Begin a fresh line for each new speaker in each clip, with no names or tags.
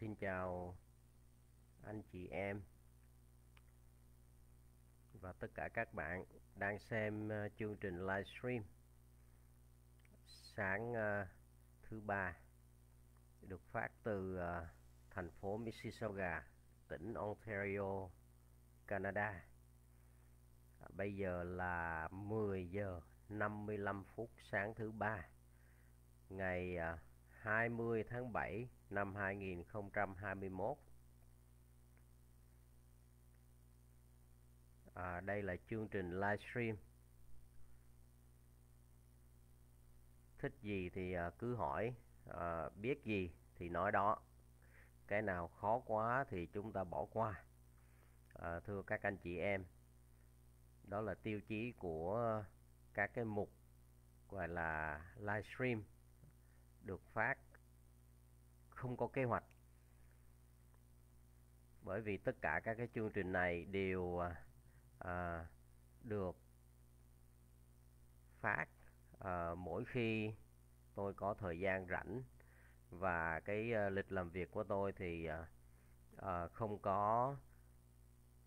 Xin chào anh chị em và tất cả các bạn đang xem ờ, chương trình livestream sáng ờ, thứ ba được phát từ ờ, thành phố Mississauga, tỉnh Ontario, Canada. À, bây giờ là 10 giờ 55 phút sáng thứ ba ngày 20 tháng 7 năm 2021. À, đây là chương trình livestream. Thích gì thì à, cứ hỏi, à, biết gì thì nói đó. Cái nào khó quá thì chúng ta bỏ qua. À, thưa các anh chị em, đó là tiêu chí của các cái mục gọi là livestream được phát. Không có kế hoạch. Bởi vì tất cả các cái chương trình này đều à, à, được phát à, mỗi khi tôi có thời gian rảnh và cái à, lịch làm việc của tôi thì à, à, không có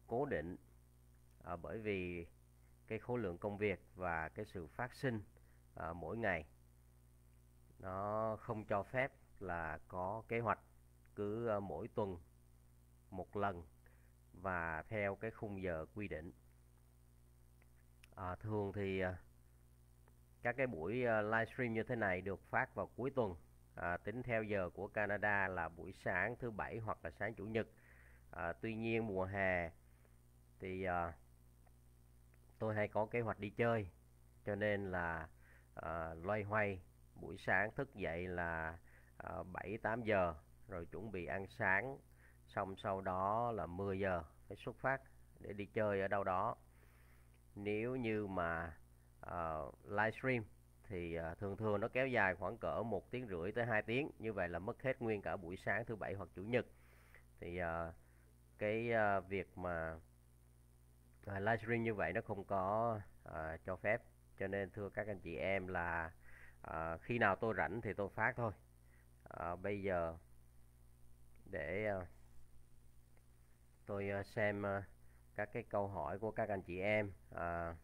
cố định. À, bởi vì cái khối lượng công việc và cái sự phát sinh à, mỗi ngày nó không cho phép là có kế hoạch cứ ờ, mỗi tuần một lần và theo cái khung giờ quy định. À, thường thì ờ, các cái buổi ờ, livestream như thế này được phát vào cuối tuần. À, tính theo giờ của Canada là buổi sáng thứ bảy hoặc là sáng chủ nhật. À, tuy nhiên mùa hè thì à, tôi hay có kế hoạch đi chơi cho nên là à, loay hoay buổi sáng thức dậy là ờ, bảy 7 8 giờ rồi chuẩn bị ăn sáng. Xong sau đó là 10 giờ phải xuất phát để đi chơi ở đâu đó. Nếu như mà ờ, uh, livestream thì uh, thường thường nó kéo dài khoảng cỡ một tiếng rưỡi tới 2 tiếng. Như vậy là mất hết nguyên cả buổi sáng thứ bảy hoặc chủ nhật. Thì uh, cái uh, việc mà à, uh, livestream như vậy nó không có uh, cho phép. Cho nên thưa các anh chị em là à, khi nào tôi rảnh thì tôi phát thôi. À, bây giờ để à, tôi à, xem à, các cái câu hỏi của các anh chị em. À,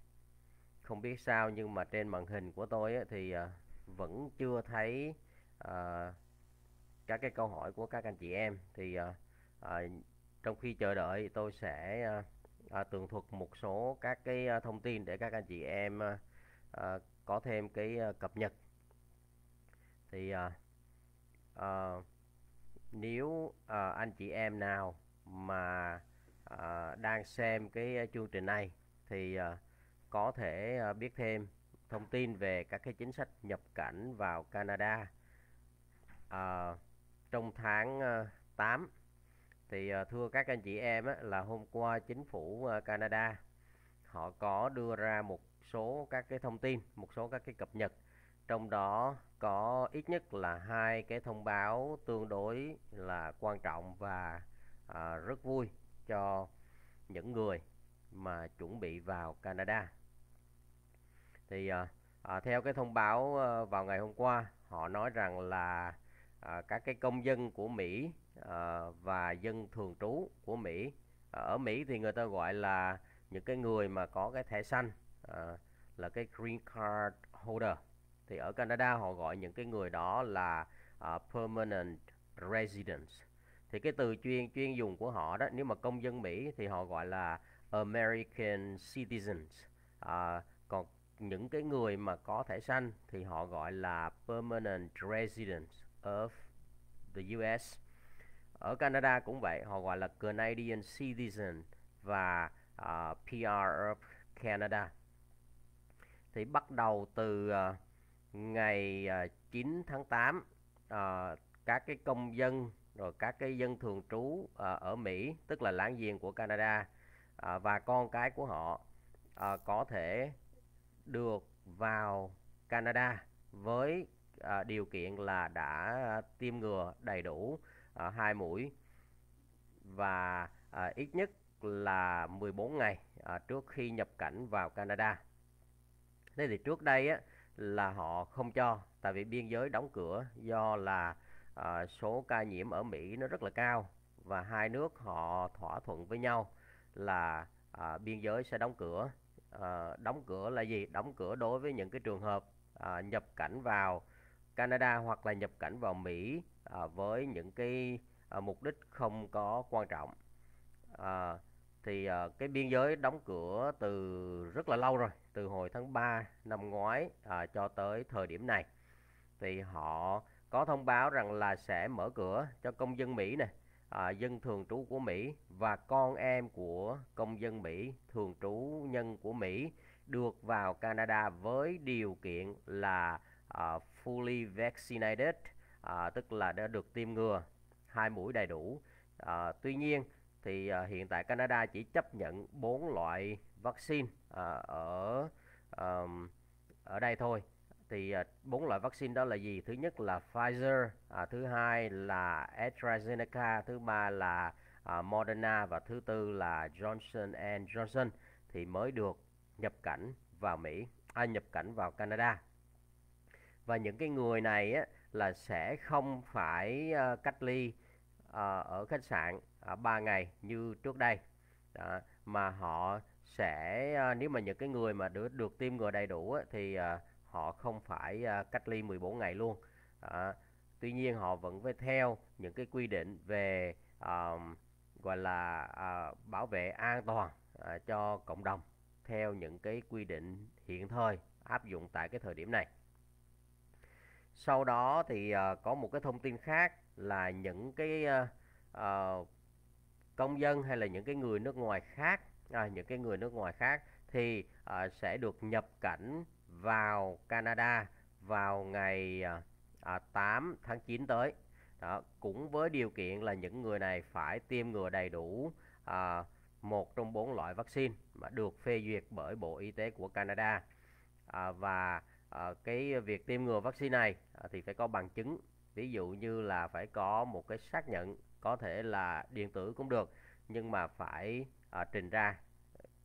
không biết sao nhưng mà trên màn hình của tôi ấy, thì à, vẫn chưa thấy à, các cái câu hỏi của các anh chị em. Thì à, à, trong khi chờ đợi tôi sẽ à, à, tường thuật một số các cái à, thông tin để các anh chị em à, à, có thêm cái à, cập nhật thì à, à, nếu à, anh chị em nào mà à, đang xem cái chương trình này thì à, có thể à, biết thêm thông tin về các cái chính sách nhập cảnh vào Canada. À, trong tháng à, 8 thì à, thưa các anh chị em á, là hôm qua chính phủ à, Canada họ có đưa ra một số các cái thông tin một số các cái cập nhật trong đó có ít nhất là hai cái thông báo tương đối là quan trọng và à, rất vui cho những người mà chuẩn bị vào Canada. Thì à, à, theo cái thông báo à, vào ngày hôm qua họ nói rằng là à, các cái công dân của Mỹ à, và dân thường trú của Mỹ à, ở Mỹ thì người ta gọi là những cái người mà có cái thẻ xanh à, là cái green card holder thì ở Canada họ gọi những cái người đó là uh, permanent residents. Thì cái từ chuyên chuyên dùng của họ đó nếu mà công dân Mỹ thì họ gọi là American citizens. À, còn những cái người mà có thẻ xanh thì họ gọi là permanent residents of the US ở Canada cũng vậy họ gọi là Canadian citizen và à, uh, PR of Canada. Thì bắt đầu từ uh, ngày ờ, 9 tháng 8 à, ờ, các cái công dân rồi các cái dân thường trú à, ở Mỹ tức là láng giềng của Canada à, và con cái của họ à, có thể được vào Canada với à, điều kiện là đã tiêm ngừa đầy đủ à, hai mũi và à, ít nhất là 14 ngày à, trước khi nhập cảnh vào Canada. Thế thì trước đây á, là họ không cho. Tại vì biên giới đóng cửa do là à, số ca nhiễm ở Mỹ nó rất là cao và hai nước họ thỏa thuận với nhau là à, biên giới sẽ đóng cửa. À, đóng cửa là gì? Đóng cửa đối với những cái trường hợp à, nhập cảnh vào Canada hoặc là nhập cảnh vào Mỹ à, với những cái à, mục đích không có quan trọng. À, thì à, cái biên giới đóng cửa từ rất là lâu rồi từ hồi tháng 3 năm ngoái à, cho tới thời điểm này. Thì họ có thông báo rằng là sẽ mở cửa cho công dân Mỹ này à, dân thường trú của Mỹ và con em của công dân Mỹ thường trú nhân của Mỹ được vào Canada với điều kiện là à, fully vaccinated à, tức là đã được tiêm ngừa hai mũi đầy đủ. À, tuy nhiên thì à, hiện tại Canada chỉ chấp nhận bốn loại vaccine à, ở à, ở đây thôi. Thì à, bốn loại vaccine đó là gì? Thứ nhất là Pfizer à, thứ hai là AstraZeneca thứ ba là à, Moderna và thứ tư là Johnson and Johnson thì mới được nhập cảnh vào Mỹ à, nhập cảnh vào Canada. Và những cái người này á, là sẽ không phải à, cách ly à, ở khách sạn à, 3 ngày như trước đây. Đó, mà họ sẽ ờ, nếu mà những cái người mà được được tiêm ngừa đầy đủ thì ờ, họ không phải ờ, cách ly 14 ngày luôn. Tuy nhiên họ vẫn phải theo những cái quy định về gọi là bảo vệ an toàn cho cộng đồng theo những cái quy định hiện thời áp dụng tại cái thời điểm này. Sau đó thì có một cái thông tin khác là những cái công dân hay là những cái người nước ngoài khác à, những cái người nước ngoài khác thì à, sẽ được nhập cảnh vào Canada vào ngày à, à 8 tháng 9 tới. Đó, cũng với điều kiện là những người này phải tiêm ngừa đầy đủ à, một trong bốn loại vaccine mà được phê duyệt bởi Bộ Y tế của Canada. À, và à, cái việc tiêm ngừa vaccine này à, thì phải có bằng chứng. Ví dụ như là phải có một cái xác nhận có thể là điện tử cũng được nhưng mà phải à, trình ra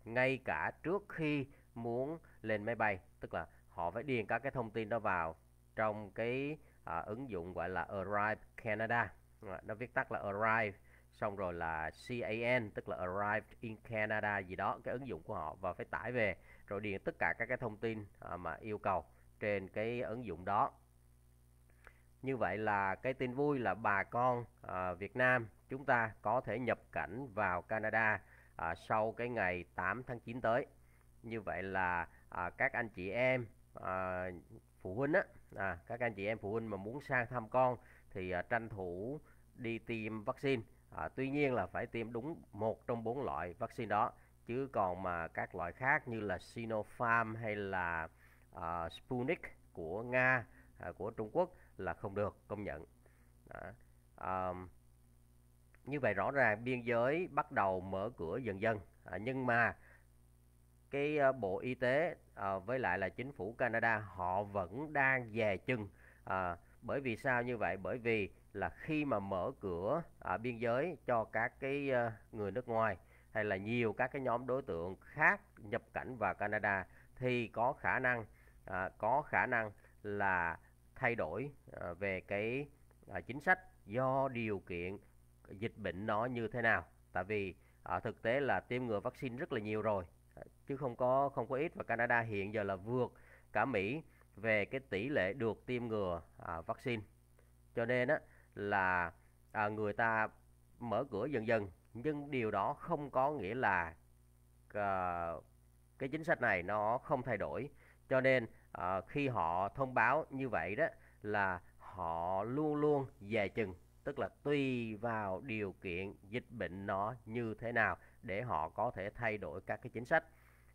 ngay cả trước khi muốn lên máy bay. Tức là họ phải điền các cái thông tin đó vào trong cái à, ứng dụng gọi là Arrive Canada. À, nó viết tắt là Arrive xong rồi là CAN tức là Arrived in Canada gì đó cái ứng dụng của họ và phải tải về rồi điền tất cả các cái thông tin à, mà yêu cầu trên cái ứng dụng đó. Như vậy là cái tin vui là bà con à, Việt Nam chúng ta có thể nhập cảnh vào Canada à, sau cái ngày 8 tháng 9 tới. Như vậy là à, các anh chị em à, phụ huynh á à, các anh chị em phụ huynh mà muốn sang thăm con thì à, tranh thủ đi tiêm vaccine. À, tuy nhiên là phải tiêm đúng một trong bốn loại vaccine đó. Chứ còn mà các loại khác như là Sinopharm hay là à, Sputnik của Nga à, của Trung Quốc là không được công nhận. Đó. à, như vậy rõ ràng biên giới bắt đầu mở cửa dần dần. À, nhưng mà cái uh, bộ y tế à, với lại là chính phủ Canada họ vẫn đang dè chừng. À, bởi vì sao như vậy? Bởi vì là khi mà mở cửa à, biên giới cho các cái à, người nước ngoài hay là nhiều các cái nhóm đối tượng khác nhập cảnh vào Canada thì có khả năng à, có khả năng là thay đổi à, về cái à, chính sách do điều kiện dịch bệnh nó như thế nào. Tại vì à, thực tế là tiêm ngừa vaccine rất là nhiều rồi. À, chứ không có không có ít. Và Canada hiện giờ là vượt cả Mỹ về cái tỷ lệ được tiêm ngừa à, vaccine. Cho nên á là à, người ta mở cửa dần dần. Nhưng điều đó không có nghĩa là à, cái chính sách này nó không thay đổi. Cho nên à, khi họ thông báo như vậy đó là họ luôn luôn dè chừng tức là tùy vào điều kiện dịch bệnh nó như thế nào để họ có thể thay đổi các cái chính sách.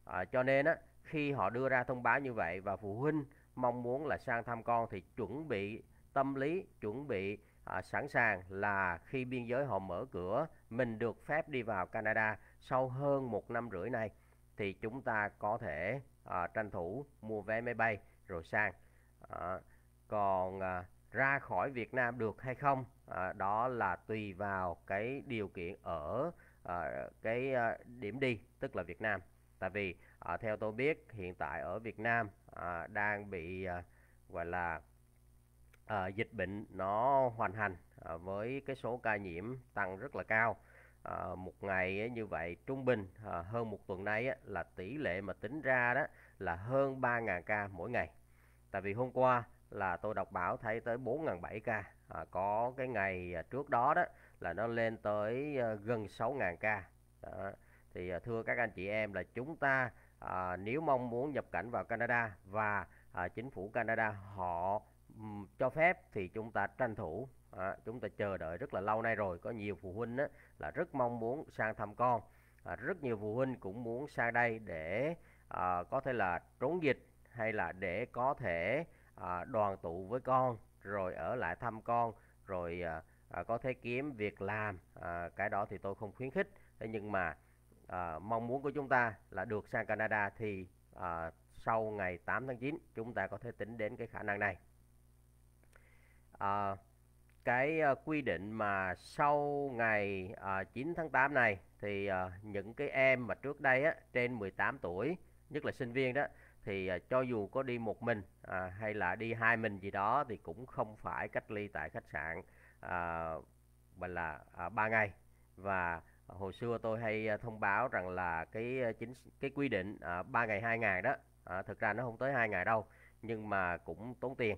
À, cho nên á khi họ đưa ra thông báo như vậy và phụ huynh mong muốn là sang thăm con thì chuẩn bị tâm lý chuẩn bị à, sẵn sàng là khi biên giới họ mở cửa mình được phép đi vào Canada sau hơn một năm rưỡi này thì chúng ta có thể à, tranh thủ mua vé máy bay rồi sang. À, còn à, ra khỏi Việt Nam được hay không? À, đó là tùy vào cái điều kiện ở à, cái à, điểm đi tức là Việt Nam. Tại vì à, theo tôi biết hiện tại ở Việt Nam à, đang bị à, gọi là à, dịch bệnh nó hoành hành à, với cái số ca nhiễm tăng rất là cao. À, một ngày ấy, như vậy trung bình à, hơn một tuần nay ấy, là tỷ lệ mà tính ra đó là hơn 3.000 ca mỗi ngày. Tại vì hôm qua là tôi đọc báo thấy tới 4.700 ca. À, có cái ngày à, trước đó đó là nó lên tới ờ, gần 6.000 ca. Đó. thì à, thưa các anh chị em là chúng ta à, nếu mong muốn nhập cảnh vào Canada và à, chính phủ Canada họ um, cho phép thì chúng ta tranh thủ. À, chúng ta chờ đợi rất là lâu nay rồi. Có nhiều phụ huynh đó, là rất mong muốn sang thăm con. À, rất nhiều phụ huynh cũng muốn sang đây để à, có thể là trốn dịch hay là để có thể à, đoàn tụ với con rồi ở lại thăm con rồi à, à, có thể kiếm việc làm à, cái đó thì tôi không khuyến khích. Thế nhưng mà à, mong muốn của chúng ta là được sang Canada thì à, sau ngày 8 tháng 9 chúng ta có thể tính đến cái khả năng này. À, cái à, quy định mà sau ngày à, uh, 9 tháng 8 này thì à, những cái em mà trước đây á, trên 18 tuổi nhất là sinh viên đó thì à, cho dù có đi một mình à, hay là đi hai mình gì đó thì cũng không phải cách ly tại khách sạn mà là à, ba 3 ngày. Và hồi xưa tôi hay à, thông báo rằng là cái chính cái quy định ba 3 ngày 2 ngày đó à, thực ra nó không tới 2 ngày đâu nhưng mà cũng tốn tiền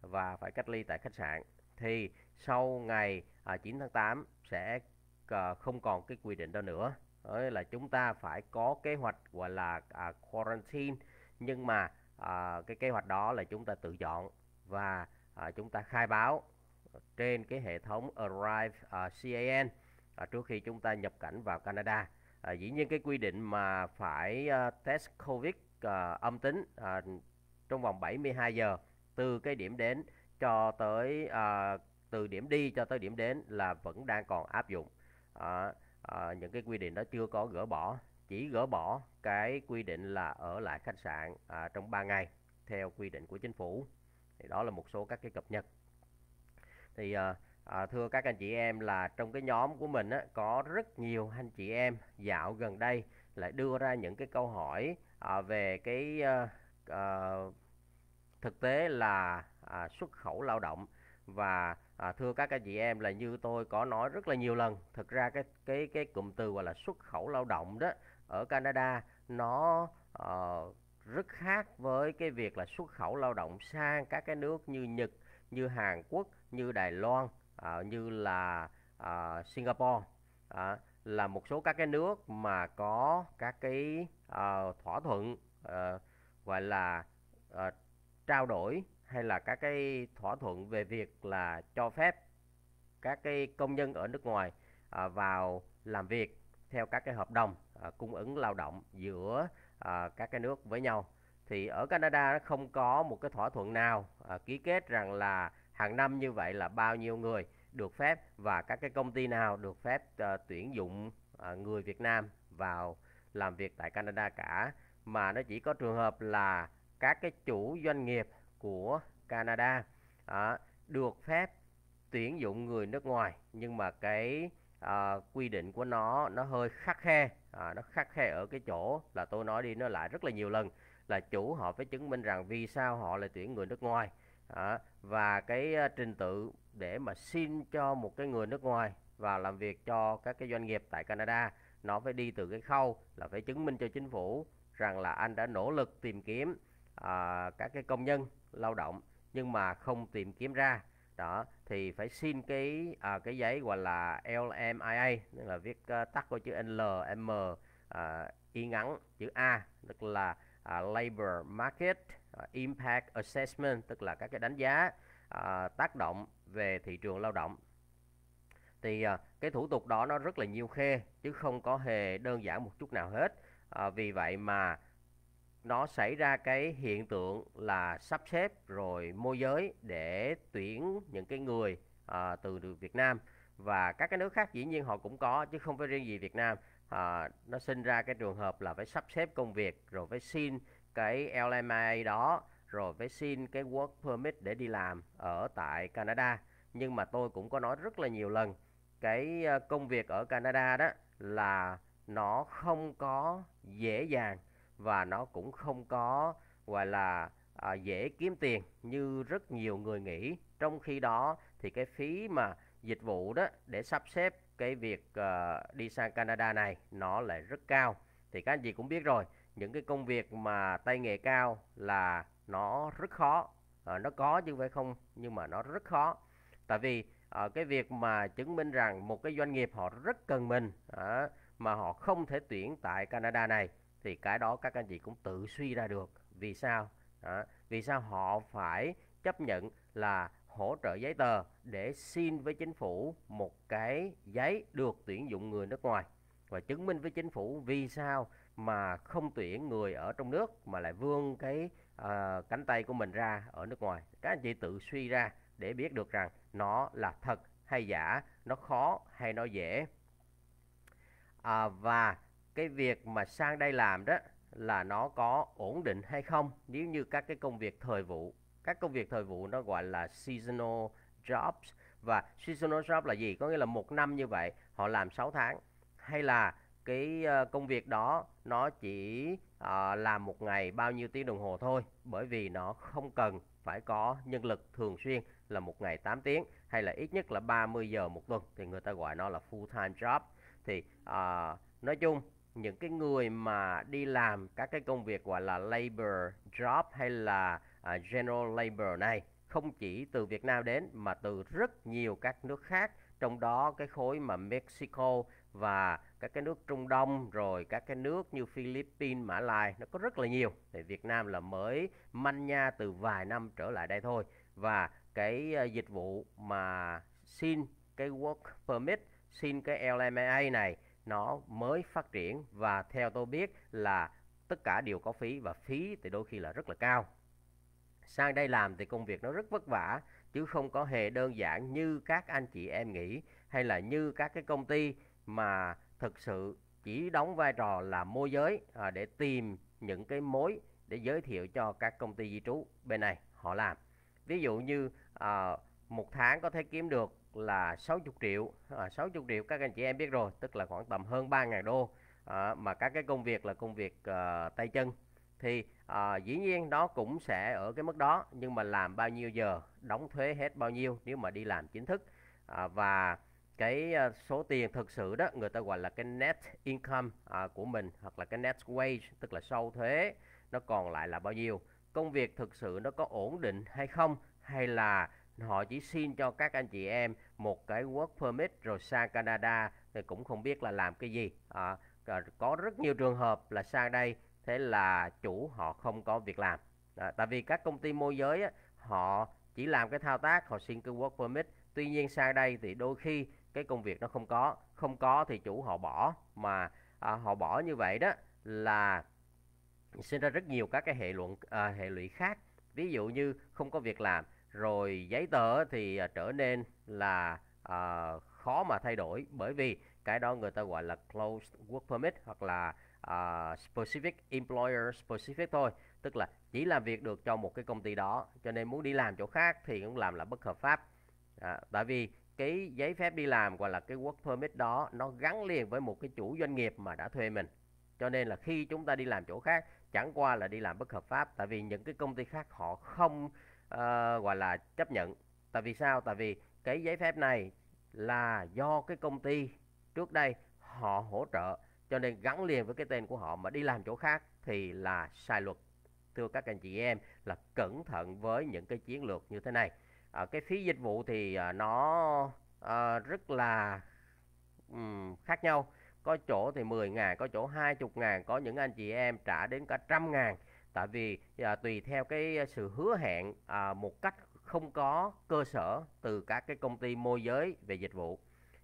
và phải cách ly tại khách sạn. Thì sau ngày à, 9 tháng 8 sẽ à, không còn cái quy định đó nữa. Đó là chúng ta phải có kế hoạch gọi là à, quarantine nhưng mà à, cái kế hoạch đó là chúng ta tự chọn và à, chúng ta khai báo trên cái hệ thống Arrive à, CAN à, trước khi chúng ta nhập cảnh vào Canada. À, dĩ nhiên cái quy định mà phải à, test COVID à, âm tính à, trong vòng 72 giờ từ cái điểm đến cho tới à, từ điểm đi cho tới điểm đến là vẫn đang còn áp dụng. À, à, những cái quy định đó chưa có gỡ bỏ chỉ gỡ bỏ cái quy định là ở lại khách sạn à, trong 3 ngày theo quy định của chính phủ. Thì đó là một số các cái cập nhật. Thì à, à, thưa các anh chị em là trong cái nhóm của mình á, có rất nhiều anh chị em dạo gần đây lại đưa ra những cái câu hỏi à, về cái à, à, thực tế là à, xuất khẩu lao động. Và à, thưa các anh chị em là như tôi có nói rất là nhiều lần thực ra cái cái cái cụm từ gọi là xuất khẩu lao động đó ở Canada nó uh, rất khác với cái việc là xuất khẩu lao động sang các cái nước như Nhật như Hàn Quốc như Đài Loan uh, như là uh, Singapore. Uh, là một số các cái nước mà có các cái uh, thỏa thuận uh, gọi là uh, trao đổi hay là các cái thỏa thuận về việc là cho phép các cái công nhân ở nước ngoài uh, vào làm việc theo các cái hợp đồng à, cung ứng lao động giữa à, các cái nước với nhau. Thì ở Canada nó không có một cái thỏa thuận nào à, ký kết rằng là hàng năm như vậy là bao nhiêu người được phép và các cái công ty nào được phép à, tuyển dụng à, người Việt Nam vào làm việc tại Canada cả. Mà nó chỉ có trường hợp là các cái chủ doanh nghiệp của Canada à, được phép tuyển dụng người nước ngoài. Nhưng mà cái à, quy định của nó nó hơi khắc khe. À, nó khắc khe ở cái chỗ là tôi nói đi nó lại rất là nhiều lần là chủ họ phải chứng minh rằng vì sao họ lại tuyển người nước ngoài. À, và cái ờ, trình tự để mà xin cho một cái người nước ngoài vào làm việc cho các cái doanh nghiệp tại Canada nó phải đi từ cái khâu là phải chứng minh cho chính phủ rằng là anh đã nỗ lực tìm kiếm à, các cái công nhân lao động nhưng mà không tìm kiếm ra đó thì phải xin cái à, cái giấy gọi là LMIA tức là viết uh, tắt của chữ LM à, y ngắn chữ A tức là à, Labor Market à, Impact Assessment tức là các cái đánh giá à, tác động về thị trường lao động. Thì à, cái thủ tục đó nó rất là nhiều khê chứ không có hề đơn giản một chút nào hết. À, vì vậy mà nó xảy ra cái hiện tượng là sắp xếp rồi môi giới để tuyển những cái người à, từ Việt Nam. Và các cái nước khác dĩ nhiên họ cũng có chứ không phải riêng gì Việt Nam. À, nó sinh ra cái trường hợp là phải sắp xếp công việc rồi phải xin cái LMA đó rồi phải xin cái work permit để đi làm ở tại Canada. Nhưng mà tôi cũng có nói rất là nhiều lần cái ờ, công việc ở Canada đó là nó không có dễ dàng và nó cũng không có gọi là à, dễ kiếm tiền như rất nhiều người nghĩ. Trong khi đó thì cái phí mà dịch vụ đó để sắp xếp cái việc uh, đi sang Canada này nó lại rất cao. Thì các anh chị cũng biết rồi những cái công việc mà tay nghề cao là nó rất khó. À, nó có chứ phải không? Nhưng mà nó rất khó. Tại vì à, cái việc mà chứng minh rằng một cái doanh nghiệp họ rất cần mình à, mà họ không thể tuyển tại Canada này thì cái đó các anh chị cũng tự suy ra được. Vì sao? Đó. vì sao họ phải chấp nhận là hỗ trợ giấy tờ để xin với chính phủ một cái giấy được tuyển dụng người nước ngoài? Và chứng minh với chính phủ vì sao mà không tuyển người ở trong nước mà lại vươn cái uh, cánh tay của mình ra ở nước ngoài? Các anh chị tự suy ra để biết được rằng nó là thật hay giả nó khó hay nó dễ. À, và cái việc mà sang đây làm đó là nó có ổn định hay không? Nếu như các cái công việc thời vụ các công việc thời vụ nó gọi là seasonal jobs. Và seasonal job là gì? Có nghĩa là một năm như vậy họ làm 6 tháng. Hay là cái ờ, công việc đó nó chỉ uh, làm một ngày bao nhiêu tiếng đồng hồ thôi? Bởi vì nó không cần phải có nhân lực thường xuyên là một ngày 8 tiếng hay là ít nhất là 30 giờ một tuần. Thì người ta gọi nó là full time job. Thì uh, nói chung những cái người mà đi làm các cái công việc gọi là labor job hay là uh, general labor này không chỉ từ Việt Nam đến mà từ rất nhiều các nước khác trong đó cái khối mà Mexico và các cái nước Trung Đông rồi các cái nước như Philippines, Mã Lai nó có rất là nhiều. Thì Việt Nam là mới manh nha từ vài năm trở lại đây thôi và cái uh, dịch vụ mà xin cái work permit, xin cái LMA này nó mới phát triển và theo tôi biết là tất cả đều có phí và phí thì đôi khi là rất là cao. Sang đây làm thì công việc nó rất vất vả chứ không có hề đơn giản như các anh chị em nghĩ hay là như các cái công ty mà thực sự chỉ đóng vai trò là môi giới à, để tìm những cái mối để giới thiệu cho các công ty di trú bên này họ làm ví dụ như à, một tháng có thể kiếm được là 60 triệu. À, 60 triệu các anh chị em biết rồi tức là khoảng tầm hơn 3.000 đô. À, mà các cái công việc là công việc à, tay chân. Thì à, dĩ nhiên nó cũng sẽ ở cái mức đó nhưng mà làm bao nhiêu giờ đóng thuế hết bao nhiêu nếu mà đi làm chính thức. À, và cái ờ, số tiền thực sự đó người ta gọi là cái net income à, của mình hoặc là cái net wage tức là sau thuế nó còn lại là bao nhiêu. Công việc thực sự nó có ổn định hay không hay là họ chỉ xin cho các anh chị em một cái work permit rồi sang Canada. Thì cũng không biết là làm cái gì. À, có rất nhiều trường hợp là sang đây thế là chủ họ không có việc làm. À, tại vì các công ty môi giới á, họ chỉ làm cái thao tác họ xin cái work permit. Tuy nhiên sang đây thì đôi khi cái công việc nó không có. Không có thì chủ họ bỏ. Mà à, họ bỏ như vậy đó là sinh ra rất nhiều các cái hệ luận à, hệ lụy khác. Ví dụ như không có việc làm rồi giấy tờ thì à, trở nên là à, khó mà thay đổi bởi vì cái đó người ta gọi là closed work permit hoặc là uh, specific employer specific thôi. Tức là chỉ làm việc được cho một cái công ty đó cho nên muốn đi làm chỗ khác thì cũng làm là bất hợp pháp. À, tại vì cái giấy phép đi làm gọi là cái work permit đó nó gắn liền với một cái chủ doanh nghiệp mà đã thuê mình. Cho nên là khi chúng ta đi làm chỗ khác chẳng qua là đi làm bất hợp pháp tại vì những cái công ty khác họ không uh, gọi là chấp nhận. Tại vì sao? Tại vì cái giấy phép này là do cái công ty trước đây họ hỗ trợ cho nên gắn liền với cái tên của họ mà đi làm chỗ khác thì là sai luật. Thưa các anh chị em là cẩn thận với những cái chiến lược như thế này. À, cái phí dịch vụ thì à, nó à, rất là um, khác nhau. Có chỗ thì 10 ngàn có chỗ 20 ngàn có những anh chị em trả đến cả trăm ngàn tại vì à, tùy theo cái sự hứa hẹn à, một cách không có cơ sở từ các cái công ty môi giới về dịch vụ.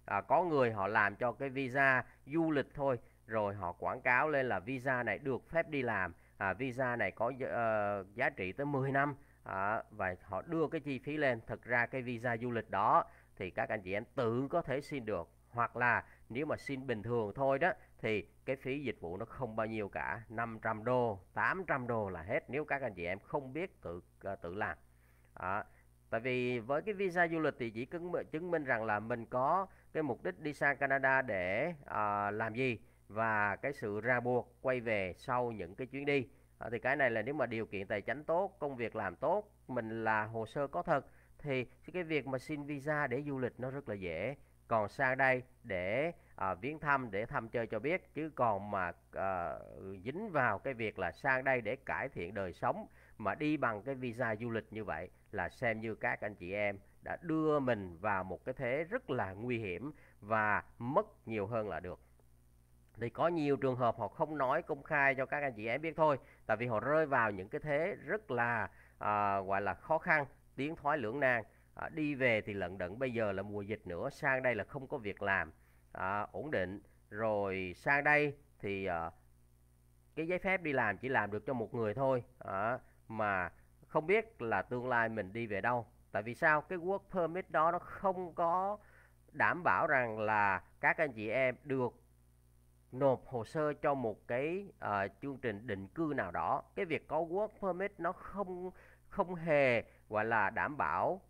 À, có người họ làm cho cái visa du lịch thôi rồi họ quảng cáo lên là visa này được phép đi làm à, visa này có uh, giá trị tới 10 năm à, và họ đưa cái chi phí lên. Thực ra cái visa du lịch đó thì các anh chị em tự có thể xin được hoặc là nếu mà xin bình thường thôi đó thì cái phí dịch vụ nó không bao nhiêu cả 500 đô 800 đô là hết nếu các anh chị em không biết tự uh, tự làm. À, tại vì với cái visa du lịch thì chỉ chứng, chứng minh rằng là mình có cái mục đích đi sang Canada để uh, làm gì và cái sự ra buộc quay về sau những cái chuyến đi. À, thì cái này là nếu mà điều kiện tài chính tốt công việc làm tốt mình là hồ sơ có thật thì cái việc mà xin visa để du lịch nó rất là dễ. Còn sang đây để à, viếng thăm để thăm chơi cho biết. Chứ còn mà à, dính vào cái việc là sang đây để cải thiện đời sống mà đi bằng cái visa du lịch như vậy là xem như các anh chị em đã đưa mình vào một cái thế rất là nguy hiểm và mất nhiều hơn là được. Thì có nhiều trường hợp họ không nói công khai cho các anh chị em biết thôi tại vì họ rơi vào những cái thế rất là à, gọi là khó khăn tiến thoái lưỡng nan. À, đi về thì lận đận bây giờ là mùa dịch nữa sang đây là không có việc làm à, ổn định. Rồi sang đây thì à, cái giấy phép đi làm chỉ làm được cho một người thôi. À, mà không biết là tương lai mình đi về đâu. Tại vì sao? Cái work permit đó nó không có đảm bảo rằng là các anh chị em được nộp hồ sơ cho một cái uh, chương trình định cư nào đó. Cái việc có work permit nó không không hề gọi là đảm bảo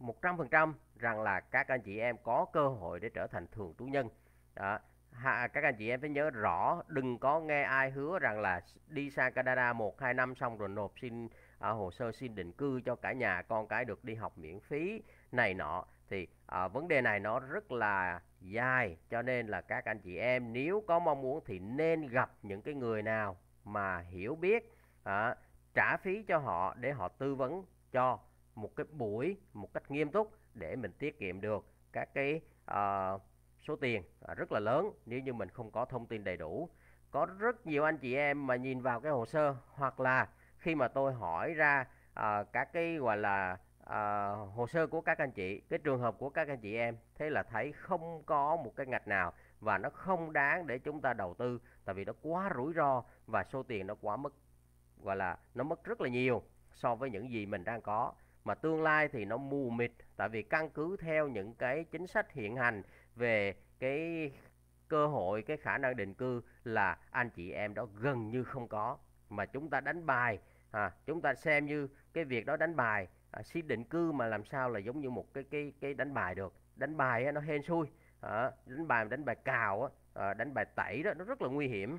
100% rằng là các anh chị em có cơ hội để trở thành thường trú nhân đó. Ha, các anh chị em phải nhớ rõ đừng có nghe ai hứa rằng là đi sang Canada 1 2 năm xong rồi nộp xin à, hồ sơ xin định cư cho cả nhà con cái được đi học miễn phí này nọ thì à, vấn đề này nó rất là dài cho nên là các anh chị em nếu có mong muốn thì nên gặp những cái người nào mà hiểu biết à, trả phí cho họ để họ tư vấn cho một cái buổi một cách nghiêm túc để mình tiết kiệm được các cái uh, số tiền ờ, rất là lớn nếu như mình không có thông tin đầy đủ. Có rất nhiều anh chị em mà nhìn vào cái hồ sơ hoặc là khi mà tôi hỏi ra uh, các cái gọi là uh, hồ sơ của các anh chị cái trường hợp của các anh chị em thế là thấy không có một cái ngạch nào và nó không đáng để chúng ta đầu tư tại vì nó quá rủi ro và số tiền nó quá mất gọi là nó mất rất là nhiều so với những gì mình đang có mà tương lai thì nó mù mịt tại vì căn cứ theo những cái chính sách hiện hành về cái cơ hội cái khả năng định cư là anh chị em đó gần như không có. Mà chúng ta đánh bài à, chúng ta xem như cái việc đó đánh bài à, xin định cư mà làm sao là giống như một cái cái cái đánh bài được. Đánh bài nó hên xui à, đánh bài đánh bài cào à, đánh bài tẩy đó nó rất là nguy hiểm.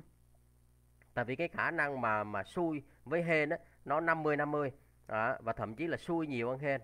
Tại vì cái khả năng mà mà xui với hên đó, nó 50 50 à, và thậm chí là xui nhiều hơn hên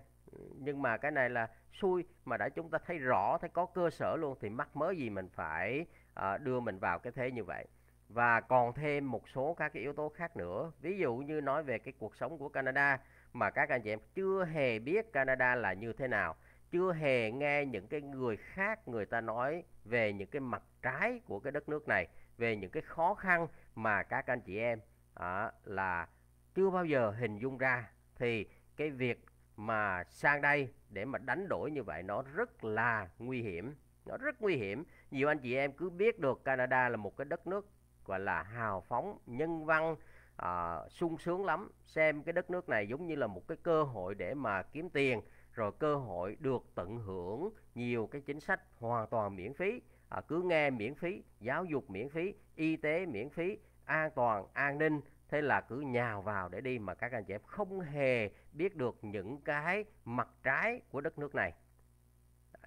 nhưng mà cái này là xui mà đã chúng ta thấy rõ thấy có cơ sở luôn thì mắc mới gì mình phải à, đưa mình vào cái thế như vậy. Và còn thêm một số các cái yếu tố khác nữa. Ví dụ như nói về cái cuộc sống của Canada mà các anh chị em chưa hề biết Canada là như thế nào chưa hề nghe những cái người khác người ta nói về những cái mặt trái của cái đất nước này về những cái khó khăn mà các anh chị em à, là chưa bao giờ hình dung ra thì cái việc mà sang đây để mà đánh đổi như vậy nó rất là nguy hiểm. Nó rất nguy hiểm. Nhiều anh chị em cứ biết được Canada là một cái đất nước gọi là hào phóng nhân văn à, sung sướng lắm. Xem cái đất nước này giống như là một cái cơ hội để mà kiếm tiền rồi cơ hội được tận hưởng nhiều cái chính sách hoàn toàn miễn phí. À, cứ nghe miễn phí giáo dục miễn phí y tế miễn phí an toàn an ninh thế là cứ nhào vào để đi mà các anh chị em không hề biết được những cái mặt trái của đất nước này.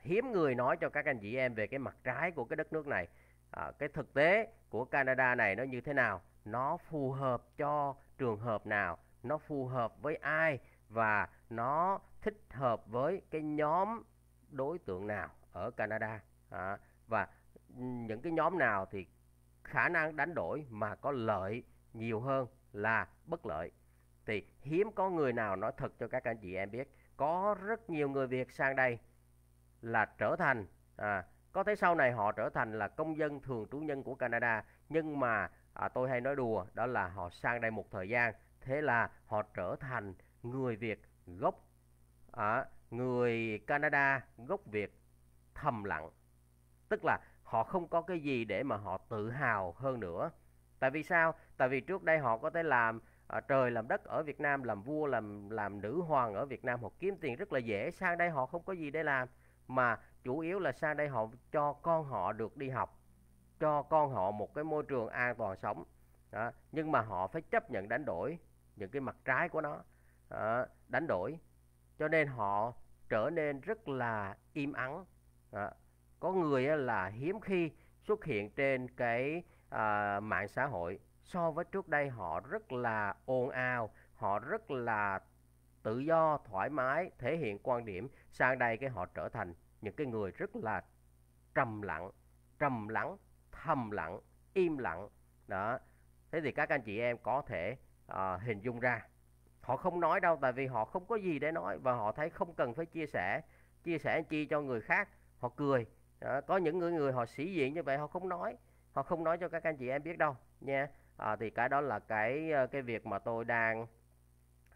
Hiếm người nói cho các anh chị em về cái mặt trái của cái đất nước này. À, cái thực tế của Canada này nó như thế nào? Nó phù hợp cho trường hợp nào? Nó phù hợp với ai? Và nó thích hợp với cái nhóm đối tượng nào ở Canada? À, và những cái nhóm nào thì khả năng đánh đổi mà có lợi nhiều hơn là bất lợi. Thì hiếm có người nào nói thật cho các anh chị em biết có rất nhiều người Việt sang đây là trở thành à, có thể sau này họ trở thành là công dân thường trú nhân của Canada nhưng mà à, tôi hay nói đùa đó là họ sang đây một thời gian thế là họ trở thành người Việt gốc à, người Canada gốc Việt thầm lặng. Tức là họ không có cái gì để mà họ tự hào hơn nữa tại vì sao tại vì trước đây họ có thể làm à, trời làm đất ở Việt Nam làm vua làm làm nữ hoàng ở Việt Nam họ kiếm tiền rất là dễ sang đây họ không có gì để làm mà chủ yếu là sang đây họ cho con họ được đi học cho con họ một cái môi trường an toàn sống đó. nhưng mà họ phải chấp nhận đánh đổi những cái mặt trái của nó đó. đánh đổi cho nên họ trở nên rất là im ắng đó. có người là hiếm khi xuất hiện trên cái à, mạng xã hội so với trước đây họ rất là ồn ào họ rất là tự do thoải mái thể hiện quan điểm. Sang đây cái họ trở thành những cái người rất là trầm lặng trầm lắng thầm lặng im lặng. Đó. Thế thì các anh chị em có thể uh, hình dung ra. Họ không nói đâu tại vì họ không có gì để nói và họ thấy không cần phải chia sẻ. Chia sẻ chi cho người khác họ cười. Đó. có những người người họ sĩ diện như vậy họ không nói họ không nói cho các anh chị em biết đâu nha. À, thì cái đó là cái ờ, cái việc mà tôi đang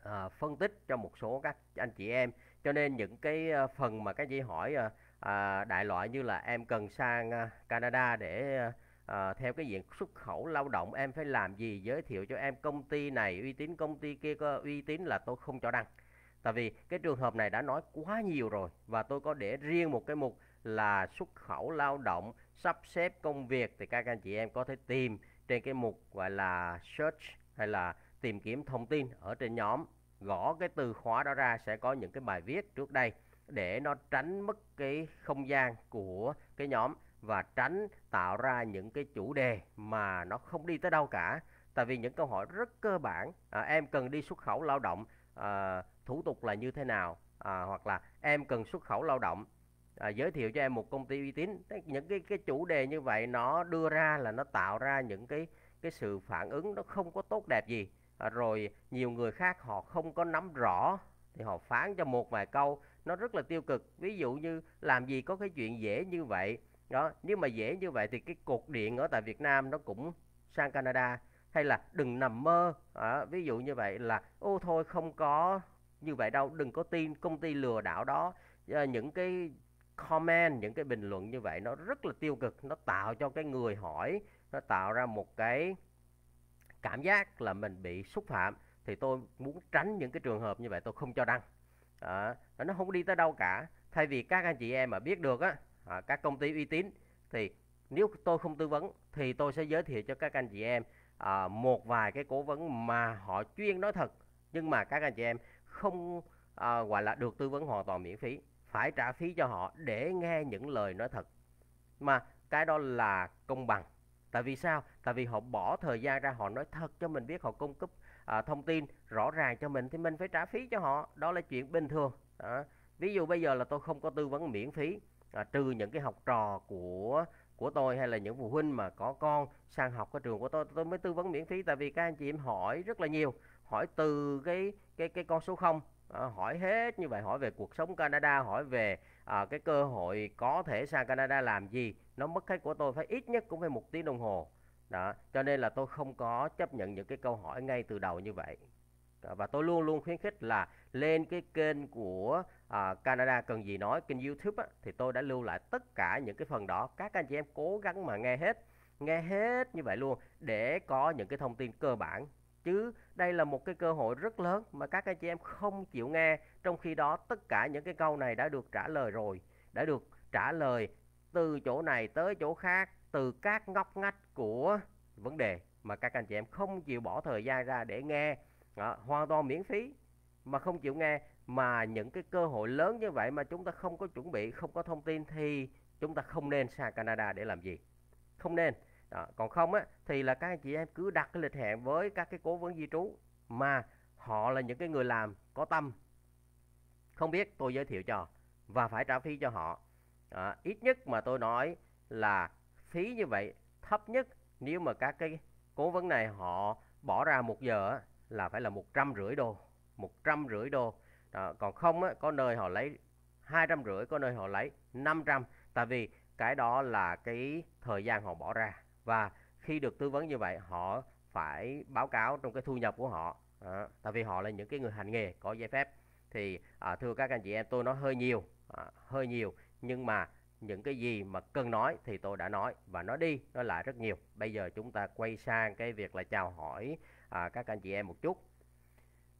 à, phân tích cho một số các anh chị em. Cho nên những cái ờ, phần mà các chị hỏi à, đại loại như là em cần sang Canada để à, theo cái diện xuất khẩu lao động em phải làm gì giới thiệu cho em công ty này uy tín công ty kia có uy tín là tôi không cho đăng. Tại vì cái trường hợp này đã nói quá nhiều rồi và tôi có để riêng một cái mục là xuất khẩu lao động sắp xếp công việc thì các anh chị em có thể tìm trên cái mục gọi là search hay là tìm kiếm thông tin ở trên nhóm. Gõ cái từ khóa đó ra sẽ có những cái bài viết trước đây để nó tránh mất cái không gian của cái nhóm và tránh tạo ra những cái chủ đề mà nó không đi tới đâu cả. Tại vì những câu hỏi rất cơ bản à, em cần đi xuất khẩu lao động à, thủ tục là như thế nào à, hoặc là em cần xuất khẩu lao động à, giới thiệu cho em một công ty uy tín. Những cái cái chủ đề như vậy nó đưa ra là nó tạo ra những cái cái sự phản ứng nó không có tốt đẹp gì. À, rồi nhiều người khác họ không có nắm rõ thì họ phán cho một vài câu nó rất là tiêu cực. Ví dụ như làm gì có cái chuyện dễ như vậy? Đó nếu mà dễ như vậy thì cái cột điện ở tại Việt Nam nó cũng sang Canada. Hay là đừng nằm mơ. À, ví dụ như vậy là ô thôi không có như vậy đâu đừng có tin công ty lừa đảo đó. À, những cái comment những cái bình luận như vậy nó rất là tiêu cực nó tạo cho cái người hỏi nó tạo ra một cái cảm giác là mình bị xúc phạm. Thì tôi muốn tránh những cái trường hợp như vậy tôi không cho đăng. À, nó không đi tới đâu cả. Thay vì các anh chị em mà biết được á à, các công ty uy tín thì nếu tôi không tư vấn thì tôi sẽ giới thiệu cho các anh chị em à, một vài cái cố vấn mà họ chuyên nói thật nhưng mà các anh chị em không à, gọi là được tư vấn hoàn toàn miễn phí phải trả phí cho họ để nghe những lời nói thật. Mà cái đó là công bằng. Tại vì sao? Tại vì họ bỏ thời gian ra họ nói thật cho mình biết họ cung cấp à, thông tin rõ ràng cho mình thì mình phải trả phí cho họ. Đó là chuyện bình thường. Đó. ví dụ bây giờ là tôi không có tư vấn miễn phí à, trừ những cái học trò của của tôi hay là những phụ huynh mà có con sang học cái trường của tôi tôi mới tư vấn miễn phí. Tại vì các anh chị em hỏi rất là nhiều. Hỏi từ cái cái cái con số 0 à, hỏi hết như vậy hỏi về cuộc sống Canada hỏi về à, cái cơ hội có thể sang Canada làm gì. Nó mất khách của tôi phải ít nhất cũng phải một tiếng đồng hồ. Đó cho nên là tôi không có chấp nhận những cái câu hỏi ngay từ đầu như vậy. Và tôi luôn luôn khuyến khích là lên cái kênh của à, Canada cần gì nói kênh YouTube á, thì tôi đã lưu lại tất cả những cái phần đó. Các anh chị em cố gắng mà nghe hết nghe hết như vậy luôn để có những cái thông tin cơ bản chứ đây là một cái cơ hội rất lớn mà các anh chị em không chịu nghe. Trong khi đó tất cả những cái câu này đã được trả lời rồi đã được trả lời từ chỗ này tới chỗ khác từ các ngóc ngách của vấn đề mà các anh chị em không chịu bỏ thời gian ra để nghe. Đó, hoàn toàn miễn phí mà không chịu nghe. Mà những cái cơ hội lớn như vậy mà chúng ta không có chuẩn bị không có thông tin thì chúng ta không nên sang Canada để làm gì. Không nên đó. còn không á thì là các anh chị em cứ đặt cái lịch hẹn với các cái cố vấn di trú mà họ là những cái người làm có tâm không biết tôi giới thiệu cho và phải trả phí cho họ đó. ít nhất mà tôi nói là phí như vậy thấp nhất nếu mà các cái cố vấn này họ bỏ ra một giờ là phải là một trăm rưỡi đô một trăm rưỡi đô đó. còn không á, có nơi họ lấy hai trăm rưỡi có nơi họ lấy 500 tại vì cái đó là cái thời gian họ bỏ ra và khi được tư vấn như vậy họ phải báo cáo trong cái thu nhập của họ. À, tại vì họ là những cái người hành nghề có giấy phép. Thì à, thưa các anh chị em tôi nói hơi nhiều à, hơi nhiều nhưng mà những cái gì mà cần nói thì tôi đã nói và nói đi nói lại rất nhiều. Bây giờ chúng ta quay sang cái việc là chào hỏi à, các anh chị em một chút.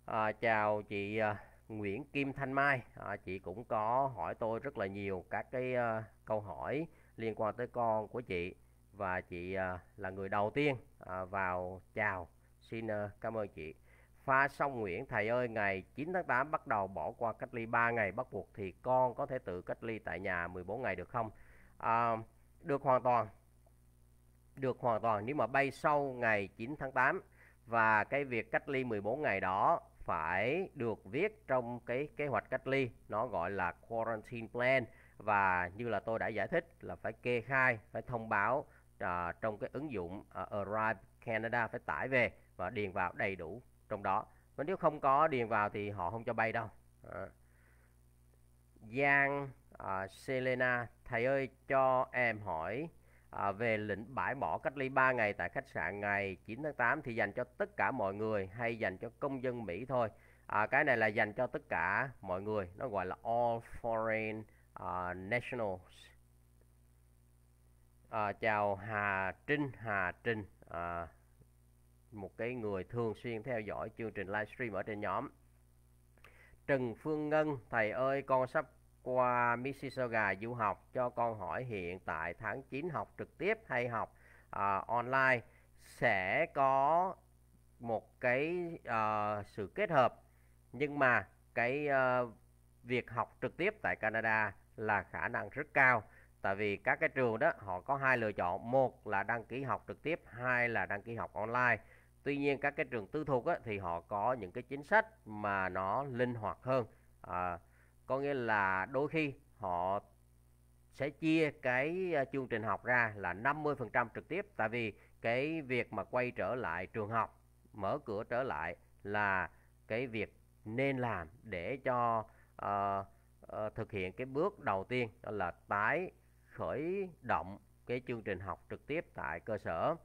À, chào chị à, Nguyễn Kim Thanh Mai. À, chị cũng có hỏi tôi rất là nhiều các cái à, câu hỏi liên quan tới con của chị và chị à, là người đầu tiên à, vào chào. Xin à, cảm ơn chị. Pha Song Nguyễn thầy ơi ngày 9 tháng 8 bắt đầu bỏ qua cách ly 3 ngày bắt buộc thì con có thể tự cách ly tại nhà 14 ngày được không? À, được hoàn toàn. Được hoàn toàn. Nếu mà bay sau ngày 9 tháng 8 và cái việc cách ly 14 ngày đó phải được viết trong cái kế hoạch cách ly nó gọi là quarantine plan. Và như là tôi đã giải thích là phải kê khai phải thông báo à, trong cái ứng dụng à, Arrive Canada phải tải về và điền vào đầy đủ trong đó. Và nếu không có điền vào thì họ không cho bay đâu. À. Giang à, Selena thầy ơi cho em hỏi à, về lệnh bãi bỏ cách ly 3 ngày tại khách sạn ngày 9 tháng 8 thì dành cho tất cả mọi người hay dành cho công dân Mỹ thôi? À, cái này là dành cho tất cả mọi người. Nó gọi là all foreign uh, nationals à, chào Hà Trinh Hà Trinh. À, một cái người thường xuyên theo dõi chương trình livestream ở trên nhóm. Trần Phương Ngân thầy ơi con sắp qua Mississauga du học cho con hỏi hiện tại tháng 9 học trực tiếp hay học à, online? Sẽ có một cái à, sự kết hợp. Nhưng mà cái à, việc học trực tiếp tại Canada là khả năng rất cao tại vì các cái trường đó họ có hai lựa chọn. Một là đăng ký học trực tiếp hai là đăng ký học online. Tuy nhiên các cái trường tư thục á, thì họ có những cái chính sách mà nó linh hoạt hơn. À, có nghĩa là đôi khi họ sẽ chia cái à, chương trình học ra là 50% trực tiếp. Tại vì cái việc mà quay trở lại trường học mở cửa trở lại là cái việc nên làm để cho uh, uh, thực hiện cái bước đầu tiên đó là tái khởi động cái chương trình học trực tiếp tại cơ sở.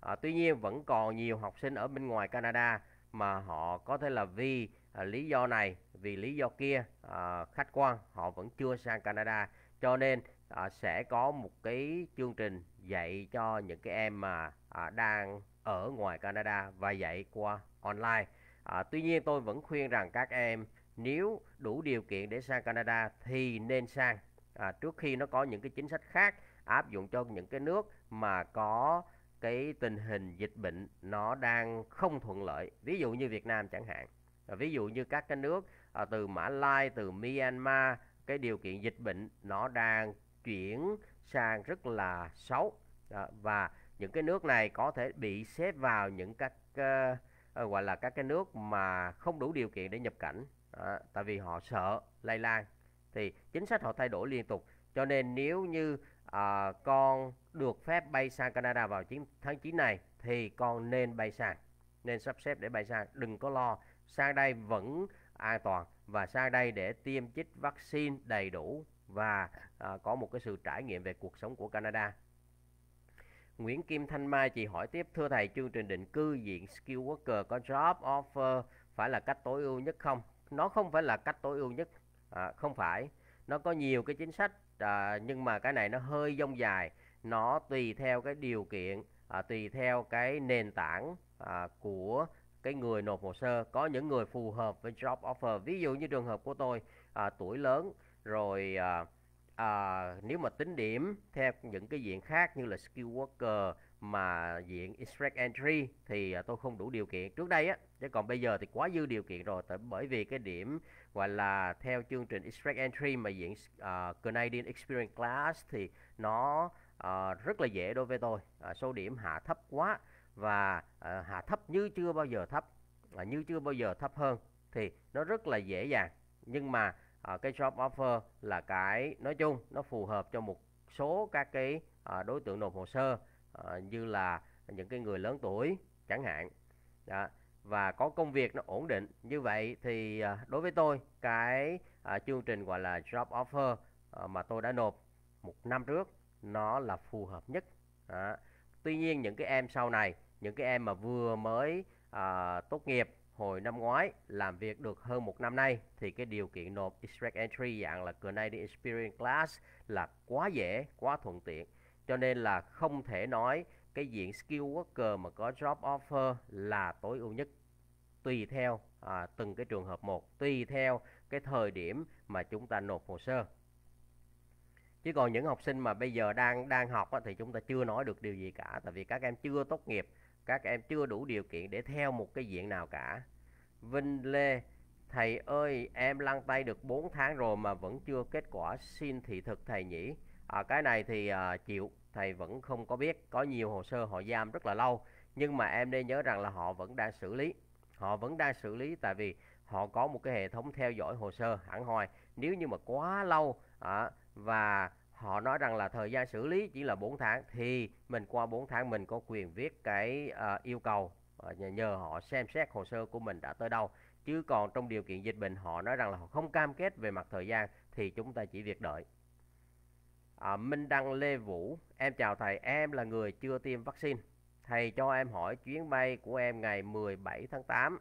À, tuy nhiên vẫn còn nhiều học sinh ở bên ngoài Canada mà họ có thể là vì à, lý do này vì lý do kia à, khách quan họ vẫn chưa sang Canada. Cho nên à, sẽ có một cái chương trình dạy cho những cái em mà à, đang ở ngoài Canada và dạy qua online. À, tuy nhiên tôi vẫn khuyên rằng các em nếu đủ điều kiện để sang Canada thì nên sang à, trước khi nó có những cái chính sách khác áp dụng cho những cái nước mà có cái tình hình dịch bệnh nó đang không thuận lợi ví dụ như Việt Nam chẳng hạn. À, ví dụ như các cái nước à, từ Mã Lai từ Myanmar cái điều kiện dịch bệnh nó đang chuyển sang rất là xấu. À, và những cái nước này có thể bị xếp vào những các uh, gọi là các cái nước mà không đủ điều kiện để nhập cảnh. À, tại vì họ sợ lây lan thì chính sách họ thay đổi liên tục. Cho nên nếu như à, con được phép bay sang Canada vào 9, tháng 9 này thì con nên bay sang nên sắp xếp để bay sang. Đừng có lo sang đây vẫn an toàn và sang đây để tiêm chích vaccine đầy đủ và à, có một cái sự trải nghiệm về cuộc sống của Canada. Nguyễn Kim Thanh Mai chị hỏi tiếp thưa thầy chương trình định cư diện skill worker có job offer phải là cách tối ưu nhất không? Nó không phải là cách tối ưu nhất, à, không phải. Nó có nhiều cái chính sách à, nhưng mà cái này nó hơi dông dài. Nó tùy theo cái điều kiện à, tùy theo cái nền tảng à, của cái người nộp hồ sơ. Có những người phù hợp với job offer. Ví dụ như trường hợp của tôi à, tuổi lớn rồi à, à, nếu mà tính điểm theo những cái diện khác như là skill worker mà diện extract entry thì à, tôi không đủ điều kiện. Trước đây á chứ còn bây giờ thì quá dư điều kiện rồi tại bởi vì cái điểm gọi là theo chương trình extract entry mà diện uh, Canadian Experience Class thì nó uh, rất là dễ đối với tôi. Uh, số điểm hạ thấp quá và uh, hạ thấp như chưa bao giờ thấp uh, như chưa bao giờ thấp hơn thì nó rất là dễ dàng. Nhưng mà uh, cái job offer là cái nói chung nó phù hợp cho một số các cái uh, đối tượng nộp hồ sơ à, như là những cái người lớn tuổi chẳng hạn. Đó và có công việc nó ổn định. Như vậy thì à, đối với tôi cái à, chương trình gọi là job offer à, mà tôi đã nộp một năm trước nó là phù hợp nhất. À, tuy nhiên những cái em sau này những cái em mà vừa mới à, tốt nghiệp hồi năm ngoái làm việc được hơn một năm nay thì cái điều kiện nộp extract entry dạng là Canadian Experience Class là quá dễ quá thuận tiện cho nên là không thể nói cái diện skill worker mà có job offer là tối ưu nhất. Tùy theo à, từng cái trường hợp một tùy theo cái thời điểm mà chúng ta nộp hồ sơ. Chứ còn những học sinh mà bây giờ đang đang học á, thì chúng ta chưa nói được điều gì cả tại vì các em chưa tốt nghiệp các em chưa đủ điều kiện để theo một cái diện nào cả. Vinh Lê Thầy ơi em lăn tay được 4 tháng rồi mà vẫn chưa kết quả xin thị thực thầy nhỉ? À, Cái này thì ờ, à, chịu thầy vẫn không có biết có nhiều hồ sơ họ giam rất là lâu nhưng mà em nên nhớ rằng là họ vẫn đang xử lý. Họ vẫn đang xử lý tại vì họ có một cái hệ thống theo dõi hồ sơ hẳn hoi. Nếu như mà quá lâu à, và họ nói rằng là thời gian xử lý chỉ là 4 tháng thì mình qua 4 tháng mình có quyền viết cái à, yêu cầu à, nhờ họ xem xét hồ sơ của mình đã tới đâu. Chứ còn trong điều kiện dịch bệnh họ nói rằng là họ không cam kết về mặt thời gian thì chúng ta chỉ việc đợi à, Minh Đăng Lê Vũ em chào thầy. Em là người chưa tiêm vaccine. Thầy cho em hỏi chuyến bay của em ngày 17 tháng 8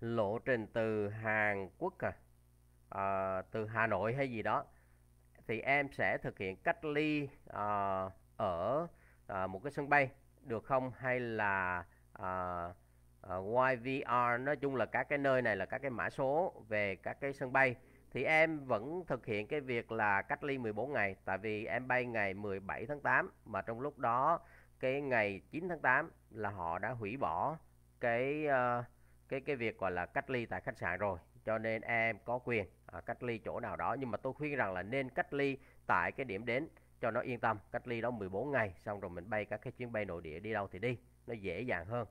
lộ trình từ Hàn Quốc à, à từ Hà Nội hay gì đó thì em sẽ thực hiện cách ly à, ở à, một cái sân bay được không? Hay là à, à, YVR nói chung là các cái nơi này là các cái mã số về các cái sân bay thì em vẫn thực hiện cái việc là cách ly 14 ngày tại vì em bay ngày 17 tháng 8 mà trong lúc đó cái ngày 9 tháng 8 là họ đã hủy bỏ cái uh, cái cái việc gọi là cách ly tại khách sạn rồi cho nên em có quyền à, cách ly chỗ nào đó. Nhưng mà tôi khuyên rằng là nên cách ly tại cái điểm đến cho nó yên tâm cách ly đó 14 ngày xong rồi mình bay các cái chuyến bay nội địa đi đâu thì đi nó dễ dàng hơn.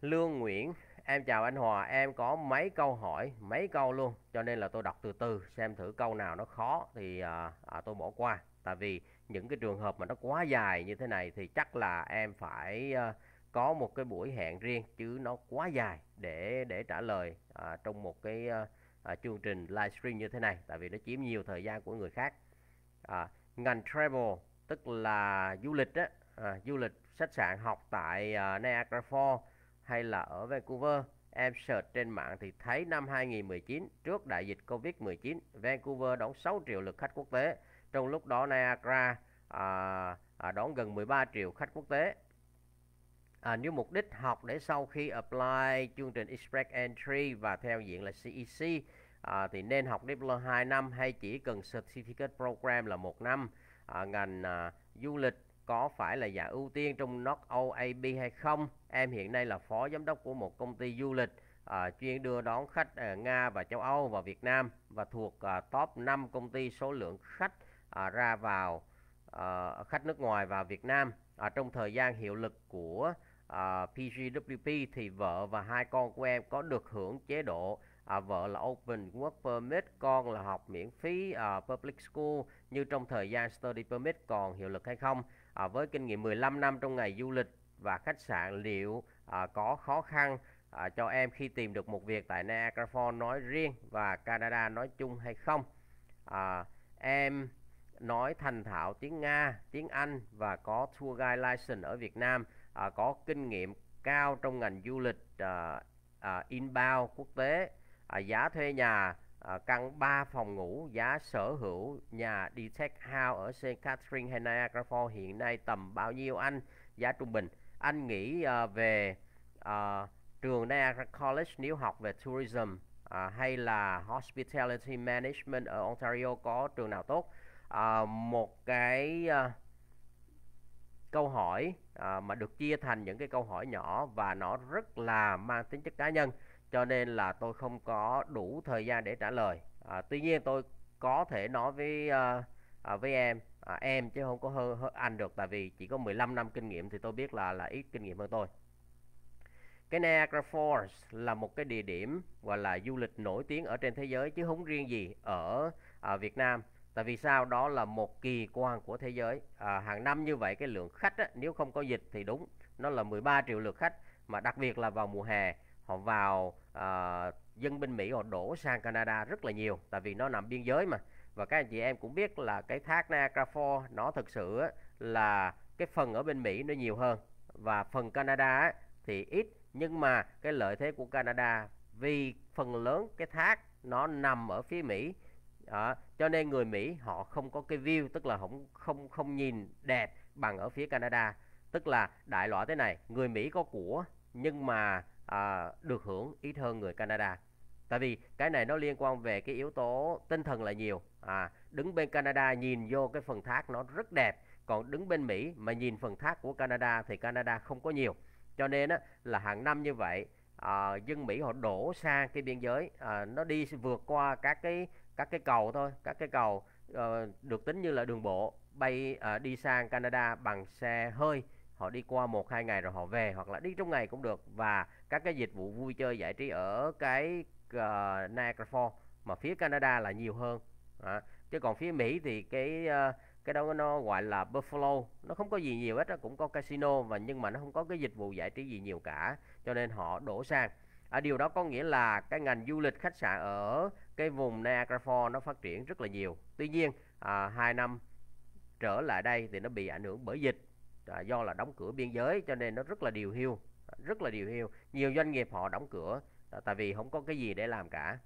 Lương Nguyễn em chào anh Hòa em có mấy câu hỏi mấy câu luôn. Cho nên là tôi đọc từ từ xem thử câu nào nó khó thì à, à, tôi bỏ qua. Tại vì những cái trường hợp mà nó quá dài như thế này thì chắc là em phải à, có một cái buổi hẹn riêng chứ nó quá dài để để trả lời à, trong một cái à, à, chương trình livestream như thế này. Tại vì nó chiếm nhiều thời gian của người khác. À, ngành travel tức là du lịch á à, du lịch khách sạn học tại à, Niagara Falls hay là ở Vancouver? Em search trên mạng thì thấy năm 2019 trước đại dịch Covid-19 Vancouver đón 6 triệu lượt khách quốc tế. Trong lúc đó Niagara à, à, đón gần 13 triệu khách quốc tế. À, nếu mục đích học để sau khi apply chương trình Express Entry và theo diện là CEC à, thì nên học Diploma 2 năm hay chỉ cần Certificate Program là một năm. À, ngành à, du lịch có phải là dạng ưu tiên trong NOC OAB hay không? Em hiện nay là phó giám đốc của một công ty du lịch à, chuyên đưa đón khách ở Nga và châu Âu vào Việt Nam và thuộc à, top 5 công ty số lượng khách à, ra vào à, khách nước ngoài vào Việt Nam. À, trong thời gian hiệu lực của à, PGWP thì vợ và hai con của em có được hưởng chế độ à, vợ là Open Work Permit con là học miễn phí à, Public School. Như trong thời gian Study Permit còn hiệu lực hay không? À, với kinh nghiệm 15 năm trong ngành du lịch và khách sạn liệu à, có khó khăn à, cho em khi tìm được một việc tại Niagara Falls nói riêng và Canada nói chung hay không? À, em nói thành thạo tiếng Nga, tiếng Anh và có tour guide license ở Việt Nam à, có kinh nghiệm cao trong ngành du lịch à, à, inbound quốc tế. À, giá thuê nhà à, căn 3 phòng ngủ giá sở hữu nhà Detect House ở St. Catherine hay Niagara Falls hiện nay tầm bao nhiêu anh? Giá trung bình. Anh nghĩ à, về à, trường Niagara College nếu học về tourism à, hay là hospitality management ở Ontario có trường nào tốt? À, một cái à, câu hỏi à, mà được chia thành những cái câu hỏi nhỏ và nó rất là mang tính chất cá nhân cho nên là tôi không có đủ thời gian để trả lời. À, tuy nhiên tôi có thể nói với à, à, với em à, em chứ không có hơn, hơn anh được tại vì chỉ có 15 năm kinh nghiệm thì tôi biết là là ít kinh nghiệm hơn tôi. Cái Niagara Falls là một cái địa điểm gọi là du lịch nổi tiếng ở trên thế giới chứ không riêng gì ở à, Việt Nam. Tại vì sao? Đó là một kỳ quan của thế giới. À, hàng năm như vậy cái lượng khách á, nếu không có dịch thì đúng nó là 13 triệu lượt khách. Mà đặc biệt là vào mùa hè họ vào à, dân binh Mỹ họ đổ sang Canada rất là nhiều tại vì nó nằm biên giới mà. Và các anh chị em cũng biết là cái thác Niagara Falls nó thực sự là cái phần ở bên Mỹ nó nhiều hơn. Và phần Canada thì ít nhưng mà cái lợi thế của Canada vì phần lớn cái thác nó nằm ở phía Mỹ đó, cho nên người Mỹ họ không có cái view tức là không không không nhìn đẹp bằng ở phía Canada. Tức là đại loại thế này người Mỹ có của nhưng mà à, được hưởng ít hơn người Canada. Tại vì cái này nó liên quan về cái yếu tố tinh thần là nhiều. À đứng bên Canada nhìn vô cái phần thác nó rất đẹp. Còn đứng bên Mỹ mà nhìn phần thác của Canada thì Canada không có nhiều. Cho nên á, là hàng năm như vậy à, dân Mỹ họ đổ sang cái biên giới. À, nó đi vượt qua các cái các cái cầu thôi các cái cầu uh, được tính như là đường bộ bay à, đi sang Canada bằng xe hơi họ đi qua một hai ngày rồi họ về hoặc là đi trong ngày cũng được. Và các cái dịch vụ vui chơi giải trí ở cái uh, Niagara Falls mà phía Canada là nhiều hơn. À, chứ còn phía Mỹ thì cái uh, cái đó nó gọi là Buffalo. Nó không có gì nhiều hết cũng có casino và nhưng mà nó không có cái dịch vụ giải trí gì nhiều cả cho nên họ đổ sang. À, điều đó có nghĩa là cái ngành du lịch khách sạn ở cái vùng Niagara Falls nó phát triển rất là nhiều. Tuy nhiên à, hai năm trở lại đây thì nó bị ảnh hưởng bởi dịch à, do là đóng cửa biên giới cho nên nó rất là điều hiu rất là điều hiu. Nhiều doanh nghiệp họ đóng cửa à, tại vì không có cái gì để làm cả.